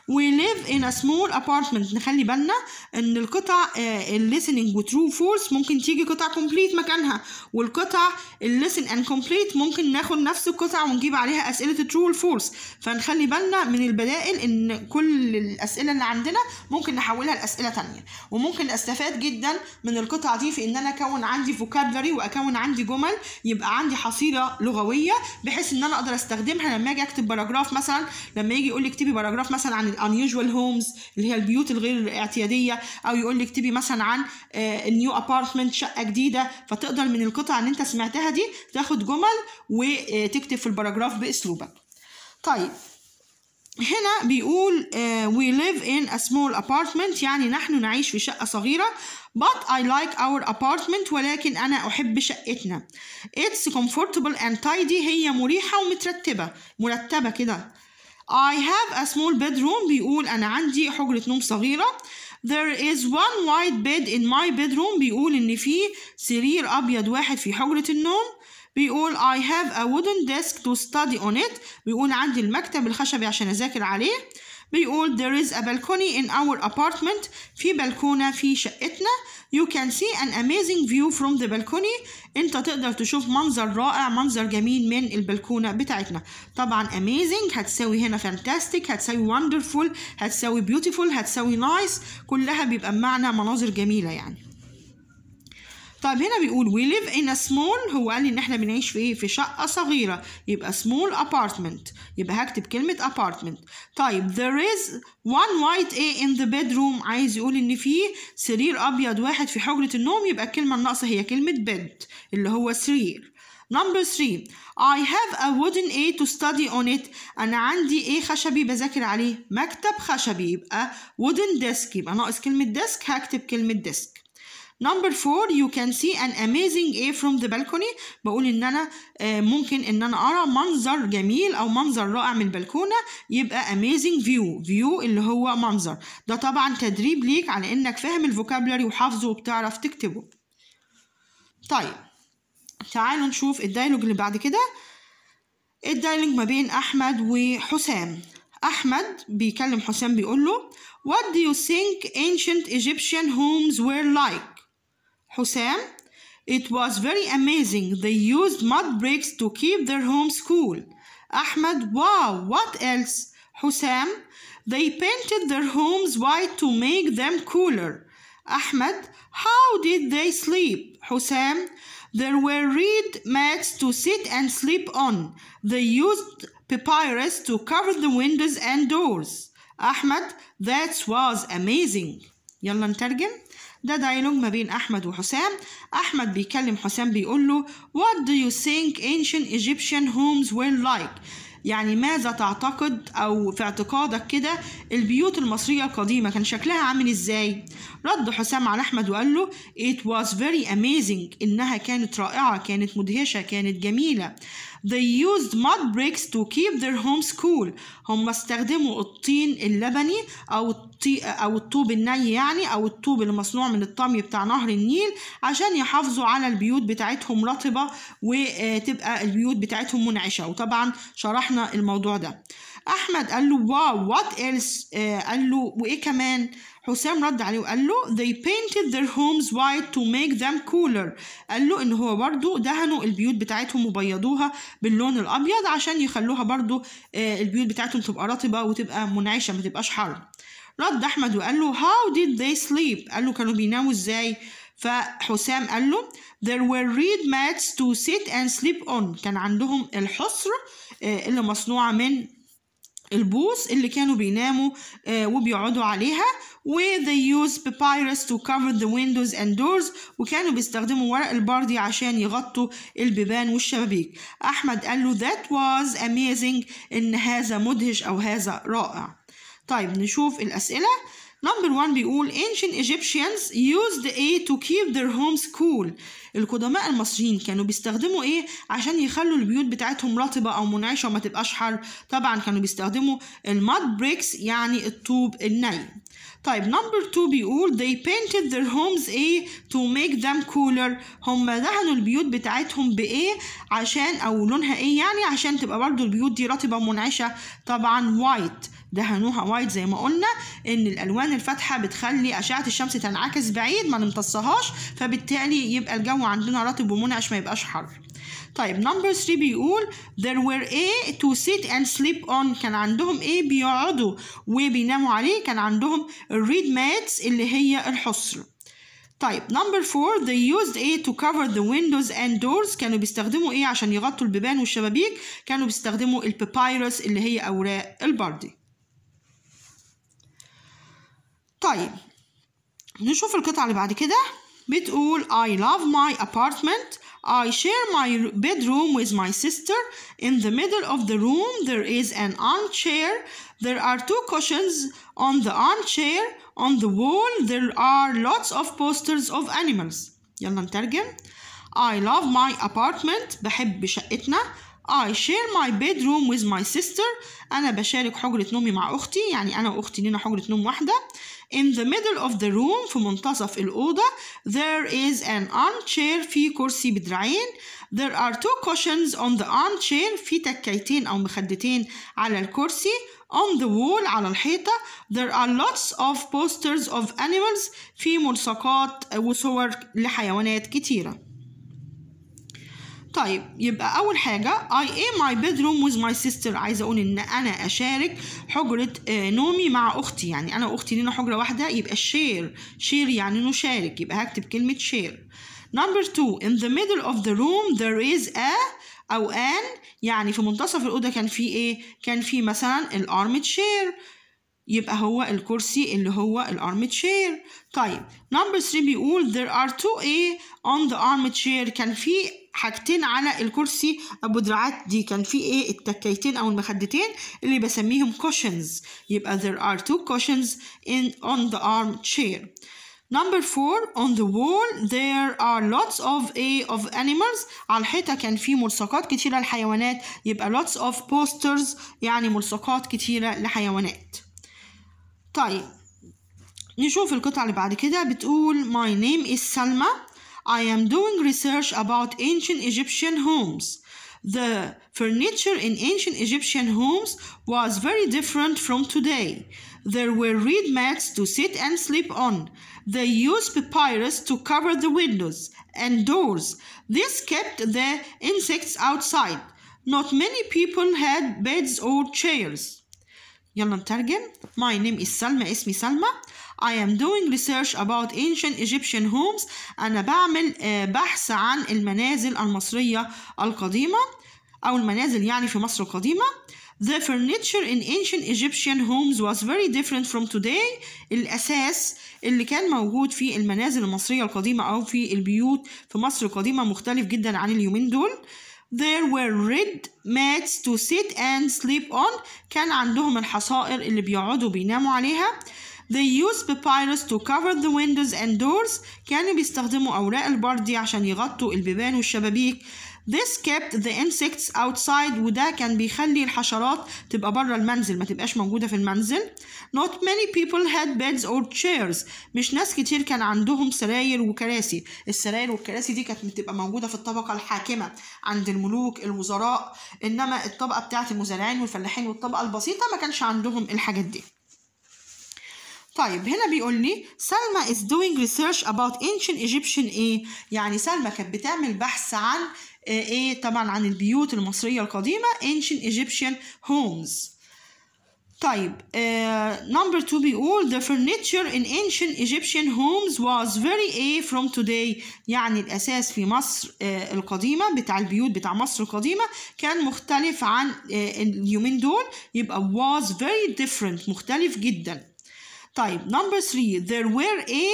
We live in a small apartment. نخلي بالنا إن القطع الليسننج وترو فورس ممكن تيجي قطع كومبليت مكانها. والقطع ال listen and complete ممكن ناخد نفس القطع ونجيب عليها أسئلة true وال false فنخلي بالنا من البدائل إن كل الأسئلة اللي عندنا ممكن نحولها لأسئلة تانية. وممكن أستفاد جدا من القطع دي في إن أنا أكون عندي vocabulary وأكون عندي جمل يبقى عندي حصيلة لغوية بحيث إن أنا أقدر أستخدمها لما أجي أكتب paragraph مثلا لما يجي يقول لي اكتبي paragraph مثلا عن unusual homes اللي هي البيوت الغير اعتياديه أو يقول لي اكتبي مثلا عن ال new apartment شقة جديدة فتقدر من القطع اللي أنت سمعتها دي تاخد جمل وتكتب في ال paragraph بأسلوبك. طيب هنا بيقول uh, we live in a small apartment يعني نحن نعيش في شقة صغيرة but I like our apartment ولكن أنا أحب شقتنا. It's comfortable and tidy هي مريحة ومترتبة مرتبة كده. I have a small bedroom بيقول أنا عندي حجرة نوم صغيرة. There is one white bed in my bedroom بيقول إن في سرير أبيض واحد في حجرة النوم. بيقول I have a wooden desk to study on it. بيقول عندي المكتب الخشبي عشان أذاكر عليه. بيقول there is a balcony in our apartment. في بلكونة في شقتنا. You can see an amazing view from the balcony. انت تقدر تشوف منظر رائع منظر جميل من البلكونة بتاعتنا. طبعا amazing هتساوي هنا fantastic هتساوي wonderful هتساوي beautiful هتساوي nice. كلها بيبقى بمعنى مناظر جميلة يعني. طيب هنا بيقول we live in a small هو قال لي إن إحنا بنعيش في إيه؟ في شقة صغيرة. يبقى small apartment. يبقى هكتب كلمة apartment. طيب there is one white A in the bedroom. عايز يقول إن في سرير أبيض واحد في حجرة النوم. يبقى الكلمة الناقصة هي كلمة bed اللي هو سرير. Number three I have a wooden A to study on it. أنا عندي إيه خشبي بذاكر عليه. مكتب خشبي يبقى wooden desk. يبقى ناقص كلمة desk هكتب كلمة desk. Number four you can see an amazing A from the balcony. بقول إن أنا آه، ممكن إن أنا أرى منظر جميل أو منظر رائع من البلكونة يبقى amazing view view اللي هو منظر. ده طبعا تدريب ليك على إنك فاهم الفوكابلري وحافظه وبتعرف تكتبه. طيب تعالوا نشوف الدايلوج اللي بعد كده. الدايلوج ما بين أحمد وحسام. أحمد بيكلم حسام بيقول له What do you think ancient Egyptian homes were like? حسام It was very amazing. They used mud bricks to keep their homes cool. أحمد Wow, what else? حسام They painted their homes white to make them cooler. أحمد How did they sleep? حسام There were reed mats to sit and sleep on. They used papyrus to cover the windows and doors. أحمد That was amazing. يلا نترجم ده دايلوج ما بين أحمد وحسام أحمد بيكلم حسام بيقول له What do you think ancient Egyptian homes were like? يعني ماذا تعتقد أو في اعتقادك كده البيوت المصرية القديمة كان شكلها عامل إزاي؟ رد حسام على أحمد وقال له It was very amazing إنها كانت رائعة كانت مدهشة كانت جميلة They used mud bricks to keep their homes cool. هم استخدموا الطين اللبني أو الطي أو الطوب الني يعني أو الطوب اللي مصنوع من الطمي بتاع نهر النيل عشان يحافظوا على البيوت بتاعتهم رطبة وتبقى البيوت بتاعتهم منعشة. وطبعا شرحنا الموضوع ده. أحمد قال له wow what else قال له وإيه كمان؟ حسام رد عليه وقال له they painted their homes white to make them cooler. قال له إن هو برضو دهنوا البيوت بتاعتهم وبيضوها باللون الأبيض عشان يخلوها برضو آه، البيوت بتاعتهم تبقى رطبة وتبقى منعشة ما تبقاش حر. رد أحمد وقال له how did they sleep? قال له كانوا بيناموا إزاي؟ فحسام قال له there were reed mats to sit and sleep on. كان عندهم الحصر آه، اللي مصنوعة من البوص اللي كانوا بيناموا آه، وبيقعدوا عليها و they use papyrus to cover the windows and doors وكانوا بيستخدموا ورق البردي عشان يغطوا البيبان والشبابيك. أحمد قال له that was amazing إن هذا مدهش أو هذا رائع. طيب نشوف الأسئلة. Number one بيقول ancient Egyptians used a to keep their homes cool القدماء المصريين كانوا بيستخدموا إيه عشان يخلوا البيوت بتاعتهم رطبة أو منعشة وما تبقاش حر. طبعا كانوا بيستخدموا ال mud bricks يعني الطوب الني. طيب number 2 بيقول they painted their homes إيه to make them cooler. هم دهنوا البيوت بتاعتهم بايه عشان أو لونها إيه يعني عشان تبقى برضو البيوت دي رطبة ومنعشة. طبعا white دهنوها white زي ما قلنا إن الألوان الفاتحة بتخلي أشعة الشمس تنعكس بعيد ما نمتصهاش فبالتالي يبقى الجو عندنا رطب ومنعش ما يبقاش حر. طيب number 3 بيقول there were a to sit and sleep on. كان عندهم إيه بيقعدوا وبيناموا عليه. كان عندهم ال reed mats اللي هي الحصر. طيب number 4 they used a to cover the windows and doors. كانوا بيستخدموا إيه عشان يغطوا البيبان والشبابيك. كانوا بيستخدموا ال papyrus اللي هي أوراق البردي. طيب نشوف القطعة اللي بعد كده بتقول I love my apartment I share my bedroom with my sister in the middle of the room there is an armchair there are two cushions on the armchair on the wall there are lots of posters of animals يلا نترجم I love my apartment بحب شقتنا I share my bedroom with my sister أنا بشارك حجرة نومي مع أختي يعني أنا وأختي لنا حجرة نوم واحدة In the middle of the room في منتصف الأوضة there is an armchair في كرسي بدراعين there are two cushions on the armchair في تكيتين أو مخدتين على الكرسي on the wall على الحيطة there are lots of posters of animals في ملصقات وصور لحيوانات كتيرة طيب يبقى أول حاجة I am my bedroom with my sister. عايزة أقول إن أنا أشارك حجرة آه، نومي مع أختي. يعني أنا وأختي لنا حجرة واحدة يبقى share. share يعني نشارك. يبقى هكتب كلمة share. Number two in the middle of the room there is a أو an. يعني في منتصف الأوضة كان في إيه؟ كان في مثلا ال armchair يبقى هو الكرسي اللي هو ال armchair طيب number 3 بيقول there are two A on the arm chair كان في حاجتين على الكرسي أبو دراعات دي كان في إيه التكيتين أو المخدتين اللي بسميهم cushions يبقى there are two cushions in on the arm chair Number four, on the wall there are lots of a of animals. على الحيطة كان في ملصقات كتيرة للحيوانات يبقى lots of posters يعني ملصقات كتيرة لحيوانات. طيب نشوف القطعة اللي بعد كده بتقول My name is Salma. I am doing research about ancient Egyptian homes. The furniture in ancient Egyptian homes was very different from today. There were reed mats to sit and sleep on. They used papyrus to cover the windows and doors. This kept the insects outside. Not many people had beds or chairs. يلا نترجم My name is سلمى اسمي سلمى I am doing research about ancient Egyptian homes. أنا بعمل آه، بحث عن المنازل المصرية القديمة أو المنازل يعني في مصر القديمة. The furniture in ancient Egyptian homes was very different from today. الأساس اللي كان موجود في المنازل المصرية القديمة أو في البيوت في مصر القديمة مختلف جدا عن اليومين دول. There were red mats to sit and sleep on. كان عندهم الحصائر اللي بيقعدوا بيناموا عليها. They used papyrus to cover the windows and doors. كانوا بيستخدموا أوراق البردي عشان يغطوا البيبان والشبابيك. This kept the insects outside. وده كان بيخلي الحشرات تبقى بره المنزل ما تبقاش موجودة في المنزل. Not many people had beds or chairs. مش ناس كتير كان عندهم سراير وكراسي. السراير والكراسي دي كانت بتبقى موجودة في الطبقة الحاكمة عند الملوك الوزراء. إنما الطبقة بتاعت المزارعين والفلاحين والطبقة البسيطة ما كانش عندهم الحاجات دي. طيب هنا بيقول لي سلمى is doing research about ancient Egyptian إيه يعني سلمى كانت بتعمل بحث عن إيه طبعا عن البيوت المصرية القديمة ancient Egyptian homes. طيب نمبر 2 بيقول the furniture in ancient Egyptian homes was very a from today. يعني الأساس في مصر آه، القديمة بتاع البيوت بتاع مصر القديمة كان مختلف عن آه، اليومين دول. يبقى was very different مختلف جدا. طيب number 3 there were a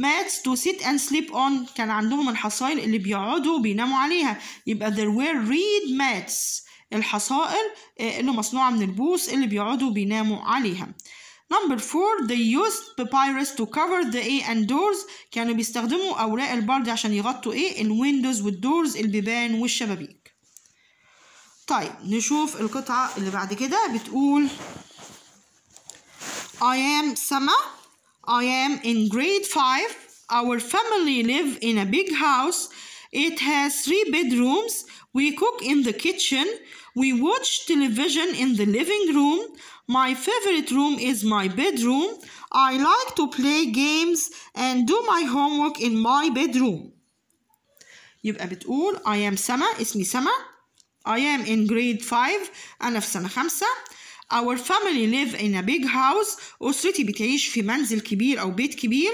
mats to sit and sleep on كان عندهم الحصائر اللي بيقعدوا بيناموا عليها يبقى there were reed mats الحصائر آه، اللي مصنوعة من البوص اللي بيقعدوا بيناموا عليها Number four, they used papyrus to cover the A and doors. كانوا بيستخدموا أوراق البردي عشان يغطوا إيه ال windows وال doors البيبان والشبابيك. طيب نشوف القطعة اللي بعد كده بتقول I am Sama. I am in grade 5. Our family live in a big house. It has three bedrooms. We cook in the kitchen. We watch television in the living room. My favorite room is my bedroom. I like to play games and do my homework in my bedroom. يبقى بتقول I am سما اسمي سما I am in grade 5 أنا في سنة خمسة Our family live in a big house. أسرتي بتعيش في منزل كبير أو بيت كبير.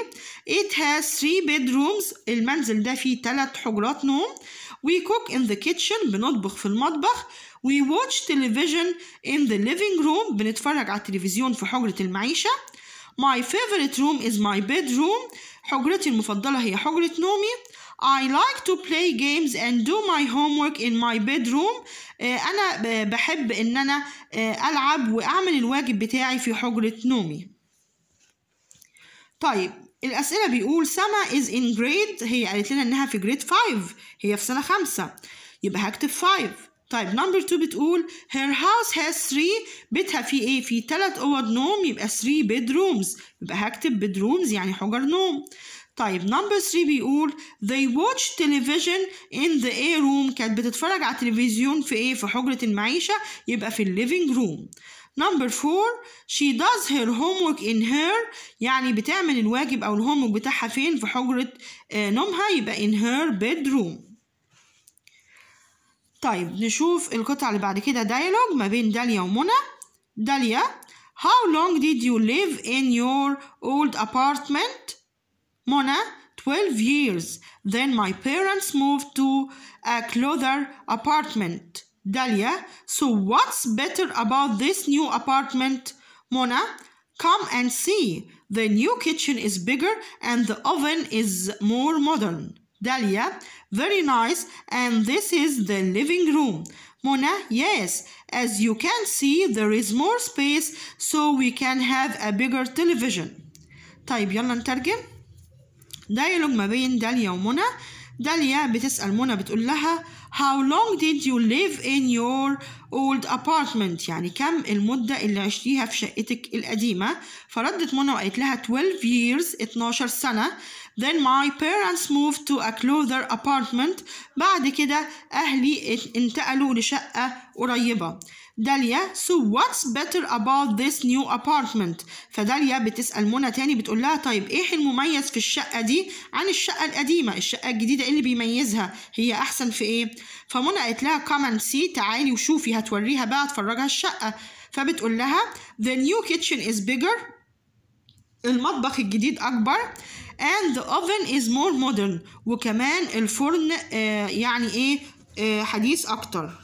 It has three bedrooms. المنزل ده فيه ثلاث حجرات نوم. We cook in the kitchen. بنطبخ في المطبخ. We watch television in the living room. بنتفرج على التلفزيون في حجرة المعيشة. My favorite room is my bedroom. حجرتي المفضلة هي حجرة نومي. I like to play games and do my homework in my bedroom. آه، أنا بحب إن أنا آه، ألعب وأعمل الواجب بتاعي في حجرة نومي. طيب الأسئلة بيقول سما is in grade. هي قالت لنا إنها في grade 5 هي في سنة خمسة. يبقى هكتب 5 طيب number 2 بتقول her house has 3 بيتها فيه إيه؟ فيه 3 أوض نوم. يبقى 3 bedrooms. يبقى هكتب bedrooms يعني حجر نوم. طيب number 3 بيقول they watch television in the A room كانت بتتفرج على التلفزيون في إيه؟ في حجرة المعيشة يبقى في ال living room Number four, she does her homework in her يعني بتعمل الواجب أو ال homework بتاعها فين في حجرة آه، نومها يبقى in her bedroom. طيب نشوف القطعة اللي بعد كده dialogue ما بين داليا ومنى. داليا How long did you live in your old apartment? Mona 12 years. Then my parents moved to a closer apartment. Dahlia, so what's better about this new apartment? Mona, come and see. The new kitchen is bigger and the oven is more modern. Dahlia, very nice, and this is the living room. Mona, yes, as you can see, there is more space so we can have a bigger television. طيب يلا نترجم. دايلوج ما بين داليا ومنى داليا بتسأل منى بتقول لها How long did you live in your old apartment? يعني كم المدة اللي عشتيها في شقتك القديمة؟ فردت منى وقالت لها 12 years 12 سنة. Then my parents moved to a closer apartment. بعد كده أهلي انتقلوا لشقة قريبة. داليا so what's better about this new apartment فداليا بتسأل منى تاني بتقول لها طيب إيه المميز في الشقة دي؟ عن الشقة القديمة الشقة الجديدة إيه اللي بيميزها؟ هي أحسن في إيه؟ فمنى قالت لها come and see تعالي وشوفي هتوريها بقى تفرجها الشقة. فبتقول لها the new kitchen is bigger المطبخ الجديد أكبر and the oven is more modern وكمان الفرن آه يعني إيه آه حديث أكتر.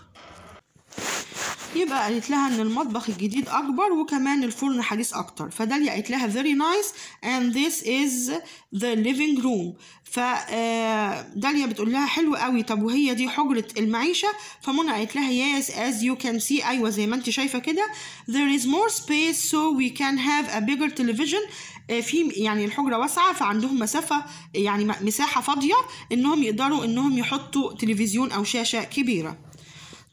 يبقى قالت لها إن المطبخ الجديد أكبر وكمان الفرن حديث أكتر. فداليا قالت لها very nice and this is the living room. فداليا بتقول لها حلو قوي. طب وهي دي حجرة المعيشة؟ فمنى قالت لها yes as you can see. أيوه زي ما انت شايفة كده. there is more space so we can have a bigger television. في يعني الحجرة واسعة فعندهم مسافة يعني مساحة فاضية إنهم يقدروا إنهم يحطوا تلفزيون أو شاشة كبيرة.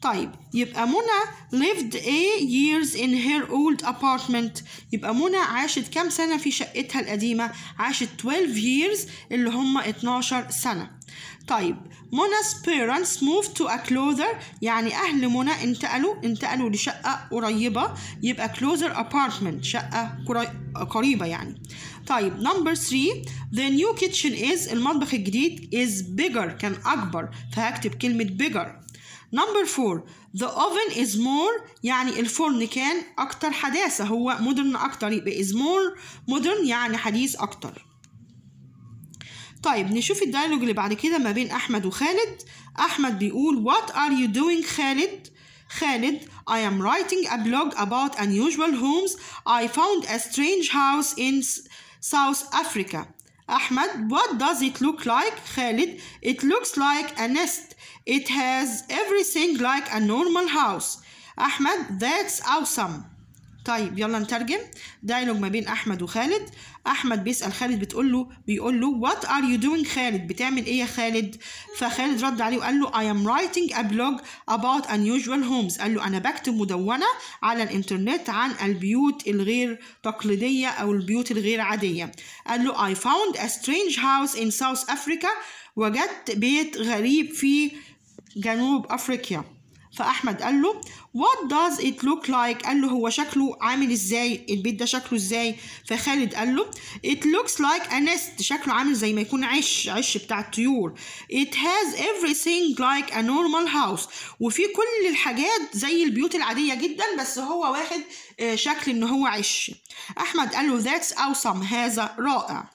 طيب يبقى منى lived a years in her old apartment. يبقى منى عاشت كام سنة في شقتها القديمة؟ عاشت 12 years اللي هم 12 سنة. طيب منا's parents moved to a closer يعني أهل منى انتقلوا انتقلوا لشقة قريبة. يبقى closer apartment شقة قريبة يعني. طيب number 3 the new kitchen is المطبخ الجديد is bigger كان أكبر. فهكتب كلمة bigger. Number four the oven is more يعني الفرن كان أكتر حداثة هو مودرن أكتر يبقى is more modern يعني حديث أكتر طيب نشوف الدايلوج اللي بعد كده ما بين أحمد وخالد أحمد بيقول What are you doing خالد خالد I am writing a blog about unusual homes I found a strange house in South Africa أحمد What does it look like خالد It looks like a nest It has everything like a normal house. أحمد That's awesome. طيب يلا نترجم. دايلوج ما بين أحمد وخالد. أحمد بيسأل خالد بتقول له بيقول له What are you doing خالد؟ بتعمل إيه يا خالد؟ فخالد رد عليه وقال له I am writing a blog about unusual homes. قال له أنا بكتب مدونة على الإنترنت عن البيوت الغير تقليدية أو البيوت الغير عادية. قال له I found a strange house in South Africa. وجدت بيت غريب في جنوب أفريقيا. فأحمد قال له What does it look like؟ قال له هو شكله عامل إزاي؟ البيت ده شكله إزاي؟ فخالد قال له It looks like a nest. شكله عامل زي ما يكون عش عش بتاع الطيور. It has everything like a normal house. وفي كل الحاجات زي البيوت العادية جدا بس هو واخد شكل إن هو عش. أحمد قال له That's awesome. هذا رائع.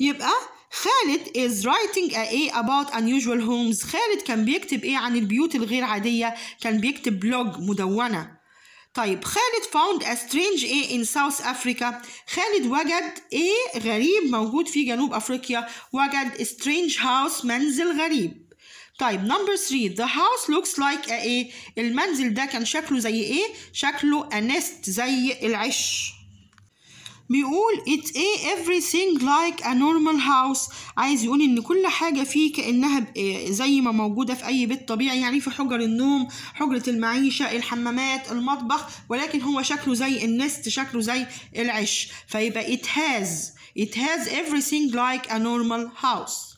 يبقى خالد is writing a A about unusual homes. خالد كان بيكتب إيه عن البيوت الغير عادية. كان بيكتب بلوج مدونة. طيب خالد found a strange A in South Africa. خالد وجد A غريب موجود في جنوب أفريقيا. وجد strange house منزل غريب. طيب نمبر 3 the house looks like a A. المنزل ده كان شكله زي إيه شكله a nest زي العش. بيقول it a everything like a normal house. عايز يقول إن كل حاجة فيه كأنها زي ما موجودة في أي بيت طبيعي يعني في حجر النوم حجرة المعيشة الحمامات المطبخ ولكن هو شكله زي النست شكله زي العش. فيبقى it has it has everything like a normal house.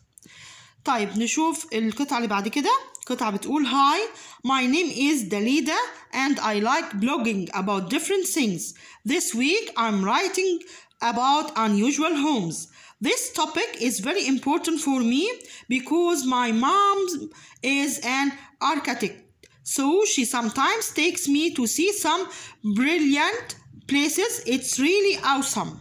طيب نشوف القطعة اللي بعد كده. قطعة بتقول Hi. My name is Dalida and I like blogging about different things. This week I'm writing about unusual homes. This topic is very important for me because my mom is an architect so she sometimes takes me to see some brilliant places. It's really awesome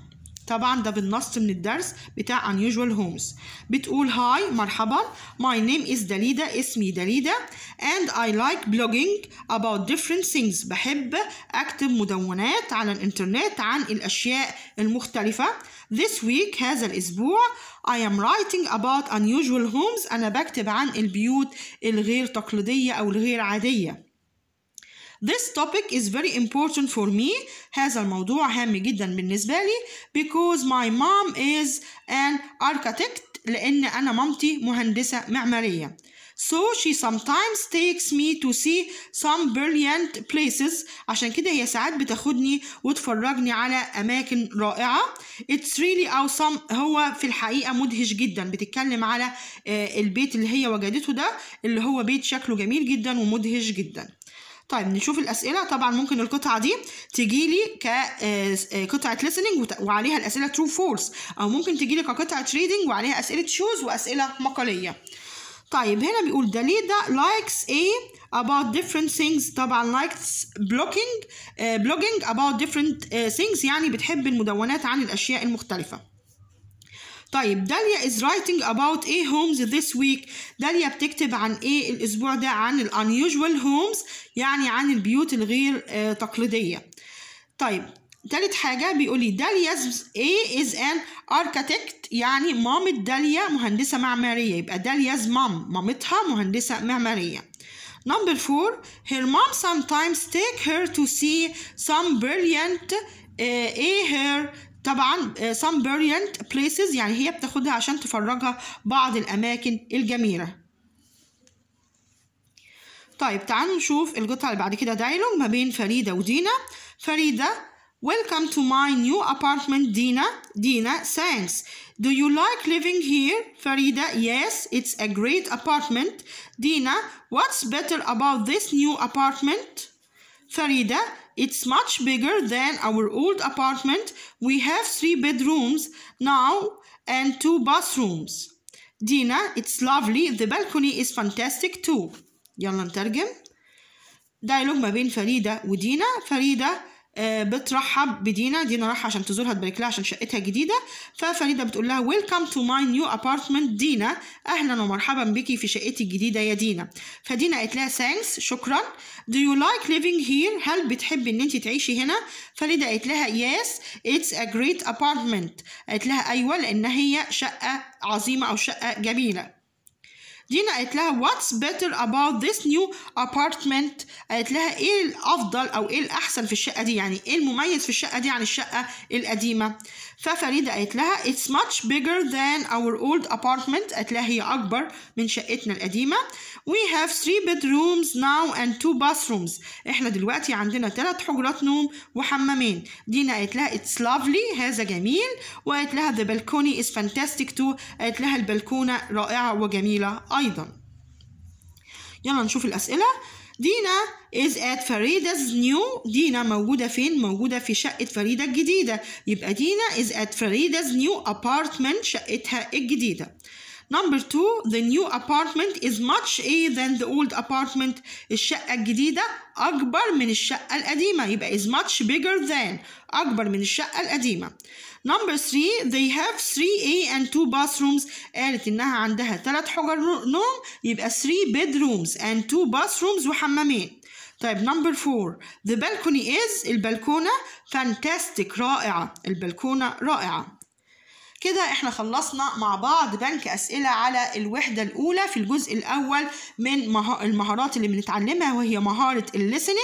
طبعا ده بالنص من الدرس بتاع unusual homes. بتقول هاي مرحبا. My name is داليدا اسمي داليدا and I like blogging about different things. بحب أكتب مدونات على الإنترنت عن الأشياء المختلفة. This week هذا الأسبوع I am writing about unusual homes. أنا بكتب عن البيوت الغير تقليدية أو الغير عادية. This topic is very important for me. هذا الموضوع هام جدا بالنسبة لي because my mom is an architect لأن أنا مامتي مهندسة معمارية. So she sometimes takes me to see some brilliant places. عشان كده هي ساعات بتاخدني وتفرجني على أماكن رائعة. It's really awesome. هو في الحقيقة مدهش جدا. بتتكلم على آه، البيت اللي هي وجدته ده اللي هو بيت شكله جميل جدا ومدهش جدا. طيب نشوف الأسئلة. طبعا ممكن القطعة دي تجي لي كقطعة listening وعليها الأسئلة true false. أو ممكن تجي لي كقطعة reading وعليها أسئلة choose وأسئلة مقالية. طيب هنا بيقول داليدا likes a about different things. طبعا likes blogging uh, blogging about different uh, things يعني بتحب المدونات عن الأشياء المختلفة. طيب داليا is writing about a homes this week. داليا بتكتب عن إيه الأسبوع ده؟ عن ال unusual homes يعني عن البيوت الغير آه تقليدية. طيب تالت حاجة بيقول لي داليا's A is an architect يعني مامة داليا مهندسة معمارية. يبقى داليا's mom مامتها مهندسة معمارية. Number four, her mom sometimes take her to see some brilliant uh, a her طبعا uh, some brilliant places يعني هي بتاخدها عشان تفرجها بعض الأماكن الجميلة طيب تعالوا نشوف القطعة اللي بعد كده دايلوج ما بين فريدة ودينا فريدة Welcome to my new apartment, Dina. Dina, thanks. Do you like living here? Farida, yes, it's a great apartment. Dina, what's better about this new apartment? Farida, it's much bigger than our old apartment. We have three bedrooms now and two bathrooms. Dina, it's lovely. The balcony is fantastic too. يلا نترجم. دايلوج ما بين فريدة ودينا. فريدة آه، بترحب بدينا. دينا رايحة عشان تزورها تبارك لها عشان شقتها جديدة. ففريدة بتقول لها ويلكم تو ماي نيو ابارتمنت دينا. أهلا ومرحبا بيكي في شقتي الجديدة يا دينا. فدينا قالت لها ثانكس شكرا. Do you like living here؟ هل بتحبي إن انت تعيشي هنا؟ فريدة قالت لها yes it's a great apartment. قالت لها أيوه لأن هي شقة عظيمة أو شقة جميلة. دينا قالت لها what's better about this new apartment? قالت لها إيه الأفضل أو إيه الأحسن في الشقة دي؟ يعني إيه المميز في الشقة دي عن الشقة القديمة؟ ففريدة قالت لها it's much bigger than our old apartment. قالت لها هي أكبر من شقتنا القديمة. We have three bedrooms now and two bathrooms. إحنا دلوقتي عندنا ثلاث حجرات نوم وحمامين. دينا قالت لها it's lovely هذا جميل. وقالت لها the balcony is fantastic too. قالت لها البلكونة رائعة وجميلة أيضا. يلا نشوف الأسئلة. دينا is at فريدا's new. دينا موجودة فين؟ موجودة في شقة فريدة الجديدة. يبقى دينا is at فريدا's new apartment شقتها الجديدة. Number two, the new apartment is much A than the old apartment. الشقة الجديدة أكبر من الشقة القديمة يبقى is much bigger than أكبر من الشقة القديمة. Number three, they have 3A and 2 bathrooms. قالت إنها عندها ثلاث حجر نوم يبقى 3 bedrooms and 2 bathrooms وحمامين. طيب نمبر فور the balcony is البلكونة fantastic رائعة البلكونة رائعة كده إحنا خلصنا مع بعض بنك أسئلة على الوحدة الأولى في الجزء الأول من مها- المهارات اللي بنتعلمها وهي مهارة ال listening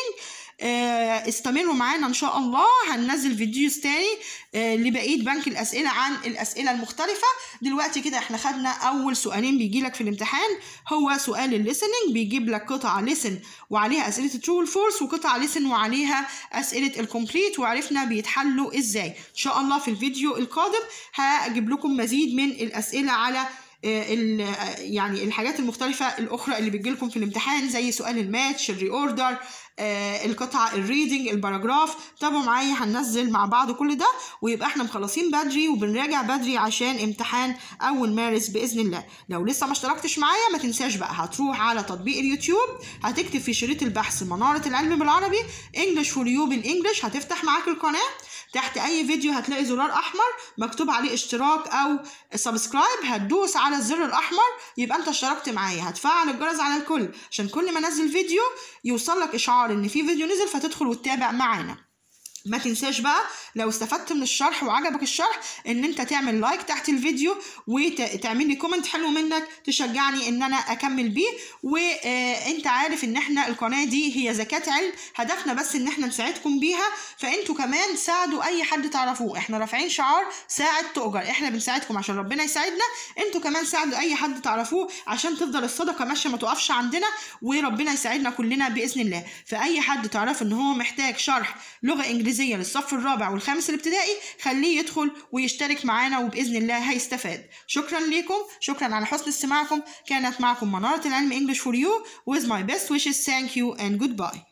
استمروا معانا إن شاء الله. هننزل videos تاني آه، لبقية بنك الأسئلة عن الأسئلة المختلفة. دلوقتي كده إحنا خدنا أول سؤالين بيجي لك في الامتحان. هو سؤال ال listening بيجيب لك قطعة listen وعليها أسئلة true وال false وقطعة listen وعليها أسئلة ال complete وعرفنا بيتحلوا إزاي. إن شاء الله في الفيديو القادم هجيب لكم مزيد من الأسئلة على آه، آه، يعني الحاجات المختلفة الأخرى اللي بتجيلكم في الامتحان زي سؤال ال match ال reorder آه، القطعة ال reading ال paragraph تابعوا معايا هننزل مع بعض كل ده ويبقى إحنا مخلصين بدري وبنراجع بدري عشان امتحان أول مارس بإذن الله. لو لسه ما اشتركتش معايا ما تنساش بقى هتروح على تطبيق اليوتيوب هتكتب في شريط البحث منارة العلم بالعربي English for you بال English هتفتح معاك القناة تحت أي فيديو هتلاقي زرار أحمر مكتوب عليه اشتراك أو subscribe هتدوس على الزر الأحمر يبقى أنت اشتركت معايا. هتفعل الجرس على الكل عشان كل ما أنزل فيديو يوصل لك إشعار إن في فيديو نزل فتدخل وتتابع معانا. ما تنساش بقى لو استفدت من الشرح وعجبك الشرح ان انت تعمل like تحت الفيديو وتعمل لي comment حلو منك تشجعني ان أنا اكمل بيه وانت عارف ان إحنا القناة دي هي زكاة علم هدفنا بس ان إحنا نساعدكم بيها فانتوا كمان ساعدوا اي حد تعرفوه. إحنا رافعين شعار ساعد تؤجر إحنا بنساعدكم عشان ربنا يساعدنا أنتوا كمان ساعدوا اي حد تعرفوه عشان تفضل الصدقة ماشية ما توقفش عندنا وربنا يساعدنا كلنا بإذن الله. فأي حد تعرف ان هو محتاج شرح لغة إنجليزية للصف الرابع والخامس الابتدائي خليه يدخل ويشترك معانا وبإذن الله هيستفاد. شكرا لكم شكرا على حسن استماعكم. كانت معكم منارة العلم انجلش فور يو with my best wishes. Thank you and goodbye.